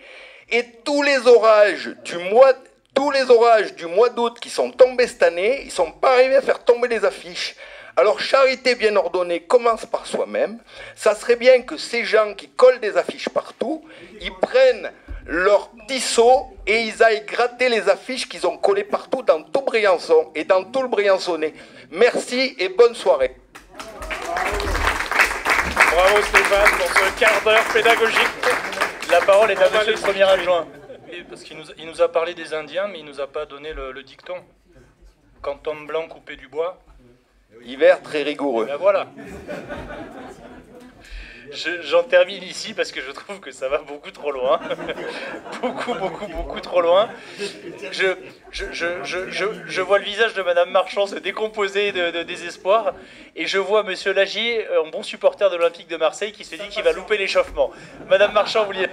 Et tous les orages du mois, tous les orages du mois d'août qui sont tombés cette année, ils ne sont pas arrivés à faire tomber les affiches. Alors, charité bien ordonnée commence par soi-même. Ça serait bien que ces gens qui collent des affiches partout, ils prennent leur seau et ils aillent gratter les affiches qu'ils ont collées partout dans tout Briançon et dans tout le Briançonnais. Merci et bonne soirée. Bravo Stéphane pour ce quart d'heure pédagogique. La parole est à monsieur le premier adjoint. parce qu'il nous, a parlé des Indiens, mais il nous a pas donné le, le dicton. Quand homme blanc coupait du bois, Hiver très rigoureux. Ben voilà. J'en termine ici parce que je trouve que ça va beaucoup trop loin. beaucoup, beaucoup, beaucoup trop loin. Je, je, je, vois le visage de Madame Marchand se décomposer de, désespoir et je vois Monsieur Lagier, un bon supporter de l'Olympique de Marseille, qui se dit qu'il va louper l'échauffement. Madame Marchand, vous vouliez...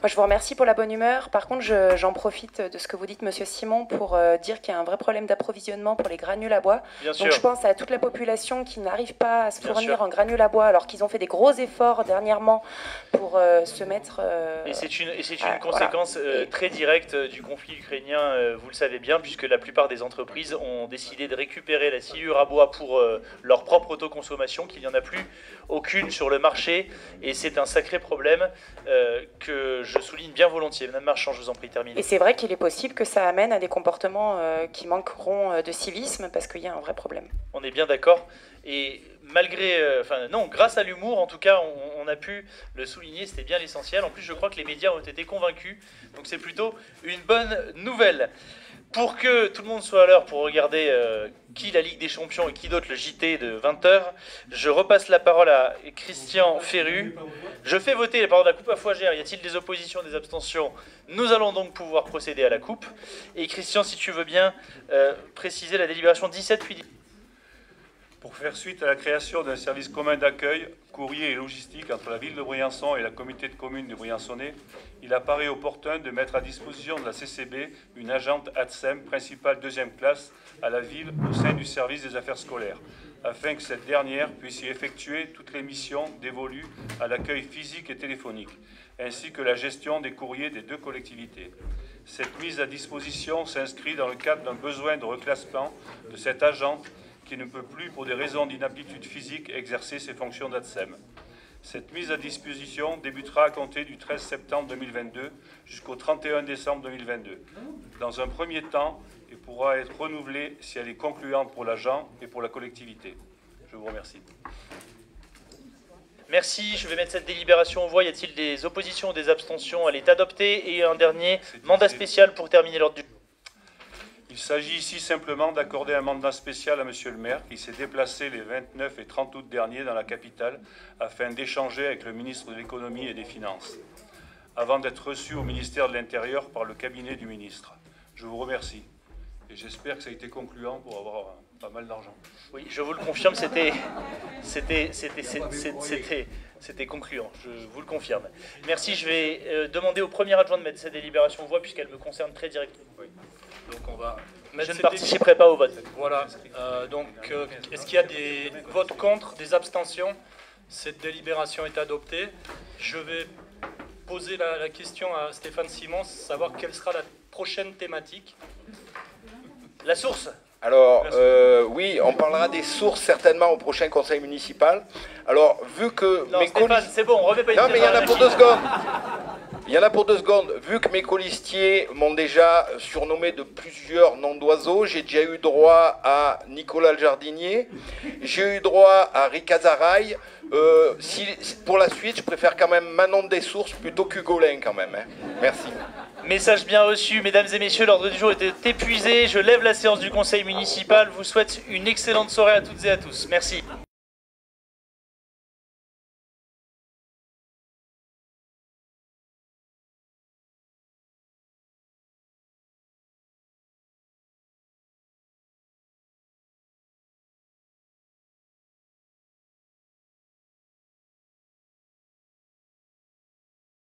Moi, je vous remercie pour la bonne humeur. Par contre, j'en profite de ce que vous dites, Monsieur Simon, pour euh, dire qu'il y a un vrai problème d'approvisionnement pour les granules à bois. Bien Donc, je pense à toute la population qui n'arrive pas à se fournir en granules à bois, alors qu'ils ont fait des gros efforts dernièrement pour euh, se mettre. Euh, et c'est une, une conséquence très directe du conflit ukrainien, vous le savez bien, puisque la plupart des entreprises ont décidé de récupérer la sciure à bois pour leur propre autoconsommation, qu'il n'y en a plus aucune sur le marché, et c'est un sacré problème que je souligne bien volontiers. Madame Marchand, je vous en prie, termine. Et c'est vrai qu'il est possible que ça amène à des comportements euh, qui manqueront euh, de civisme parce qu'il y a un vrai problème. On est bien d'accord. Et malgré, euh, enfin non, grâce à l'humour, en tout cas, on, a pu le souligner, c'était bien l'essentiel. En plus, je crois que les médias ont été convaincus, donc c'est plutôt une bonne nouvelle. Pour que tout le monde soit à l'heure pour regarder euh, qui la Ligue des Champions et qui d'autre le JT de 20h, je repasse la parole à Christian Ferru. Je fais voter les paroles de la coupe à fougère. Y a-t-il des oppositions, des abstentions? Nous allons donc pouvoir procéder à la coupe. Et Christian, si tu veux bien euh, préciser la délibération 17 puis pour faire suite à la création d'un service commun d'accueil, courrier et logistique entre la ville de Briançon et la communauté de communes de Briançonnais, il apparaît opportun de mettre à disposition de la CCB une agente ADSEM principale deuxième classe à la ville au sein du service des affaires scolaires, afin que cette dernière puisse y effectuer toutes les missions dévolues à l'accueil physique et téléphonique, ainsi que la gestion des courriers des deux collectivités. Cette mise à disposition s'inscrit dans le cadre d'un besoin de reclassement de cette agente qui ne peut plus, pour des raisons d'inaptitude physique, exercer ses fonctions d'ADSEM. Cette mise à disposition débutera à compter du 13 septembre 2022 jusqu'au 31 décembre 2022, dans un premier temps, et pourra être renouvelée si elle est concluante pour l'agent et pour la collectivité. Je vous remercie. Merci, je vais mettre cette délibération au voie. Y a-t-il des oppositions ou des abstentions Elle est adoptée. Et un dernier mandat spécial pour terminer l'ordre du jour. Il s'agit ici simplement d'accorder un mandat spécial à Monsieur le maire qui s'est déplacé les 29 et 30 août dernier dans la capitale afin d'échanger avec le ministre de l'économie et des finances, avant d'être reçu au ministère de l'Intérieur par le cabinet du ministre. Je vous remercie et j'espère que ça a été concluant pour avoir pas mal d'argent. Oui, je vous le confirme, c'était, c'était, c'était, c'était, c'était concluant, je vous le confirme. Merci, je vais euh, demander au premier adjoint de mettre cette délibération au voie puisqu'elle me concerne très directement. Donc on va Je ne participerai pas au vote. Voilà. Euh, donc, euh, est-ce qu'il y a des votes contre, des abstentions? Cette délibération est adoptée. Je vais poser la, question à Stéphane Simon, savoir quelle sera la prochaine thématique. La source alors, euh, oui, on parlera des sources certainement au prochain conseil municipal. Alors, vu que non, Stéphane, c'est bon, on remet pas Non, mais il y en a pour deux secondes. Il y en a pour deux secondes. Vu que mes colistiers m'ont déjà surnommé de plusieurs noms d'oiseaux, j'ai déjà eu droit à Nicolas le jardinier, j'ai eu droit à Ricazaraï. Euh, pour la suite, je préfère quand même Manon des Sources plutôt qu'Hugolin quand même. Hein. Merci. Message bien reçu, mesdames et messieurs, l'ordre du jour était épuisé. Je lève la séance du conseil municipal. Vous souhaite une excellente soirée à toutes et à tous. Merci.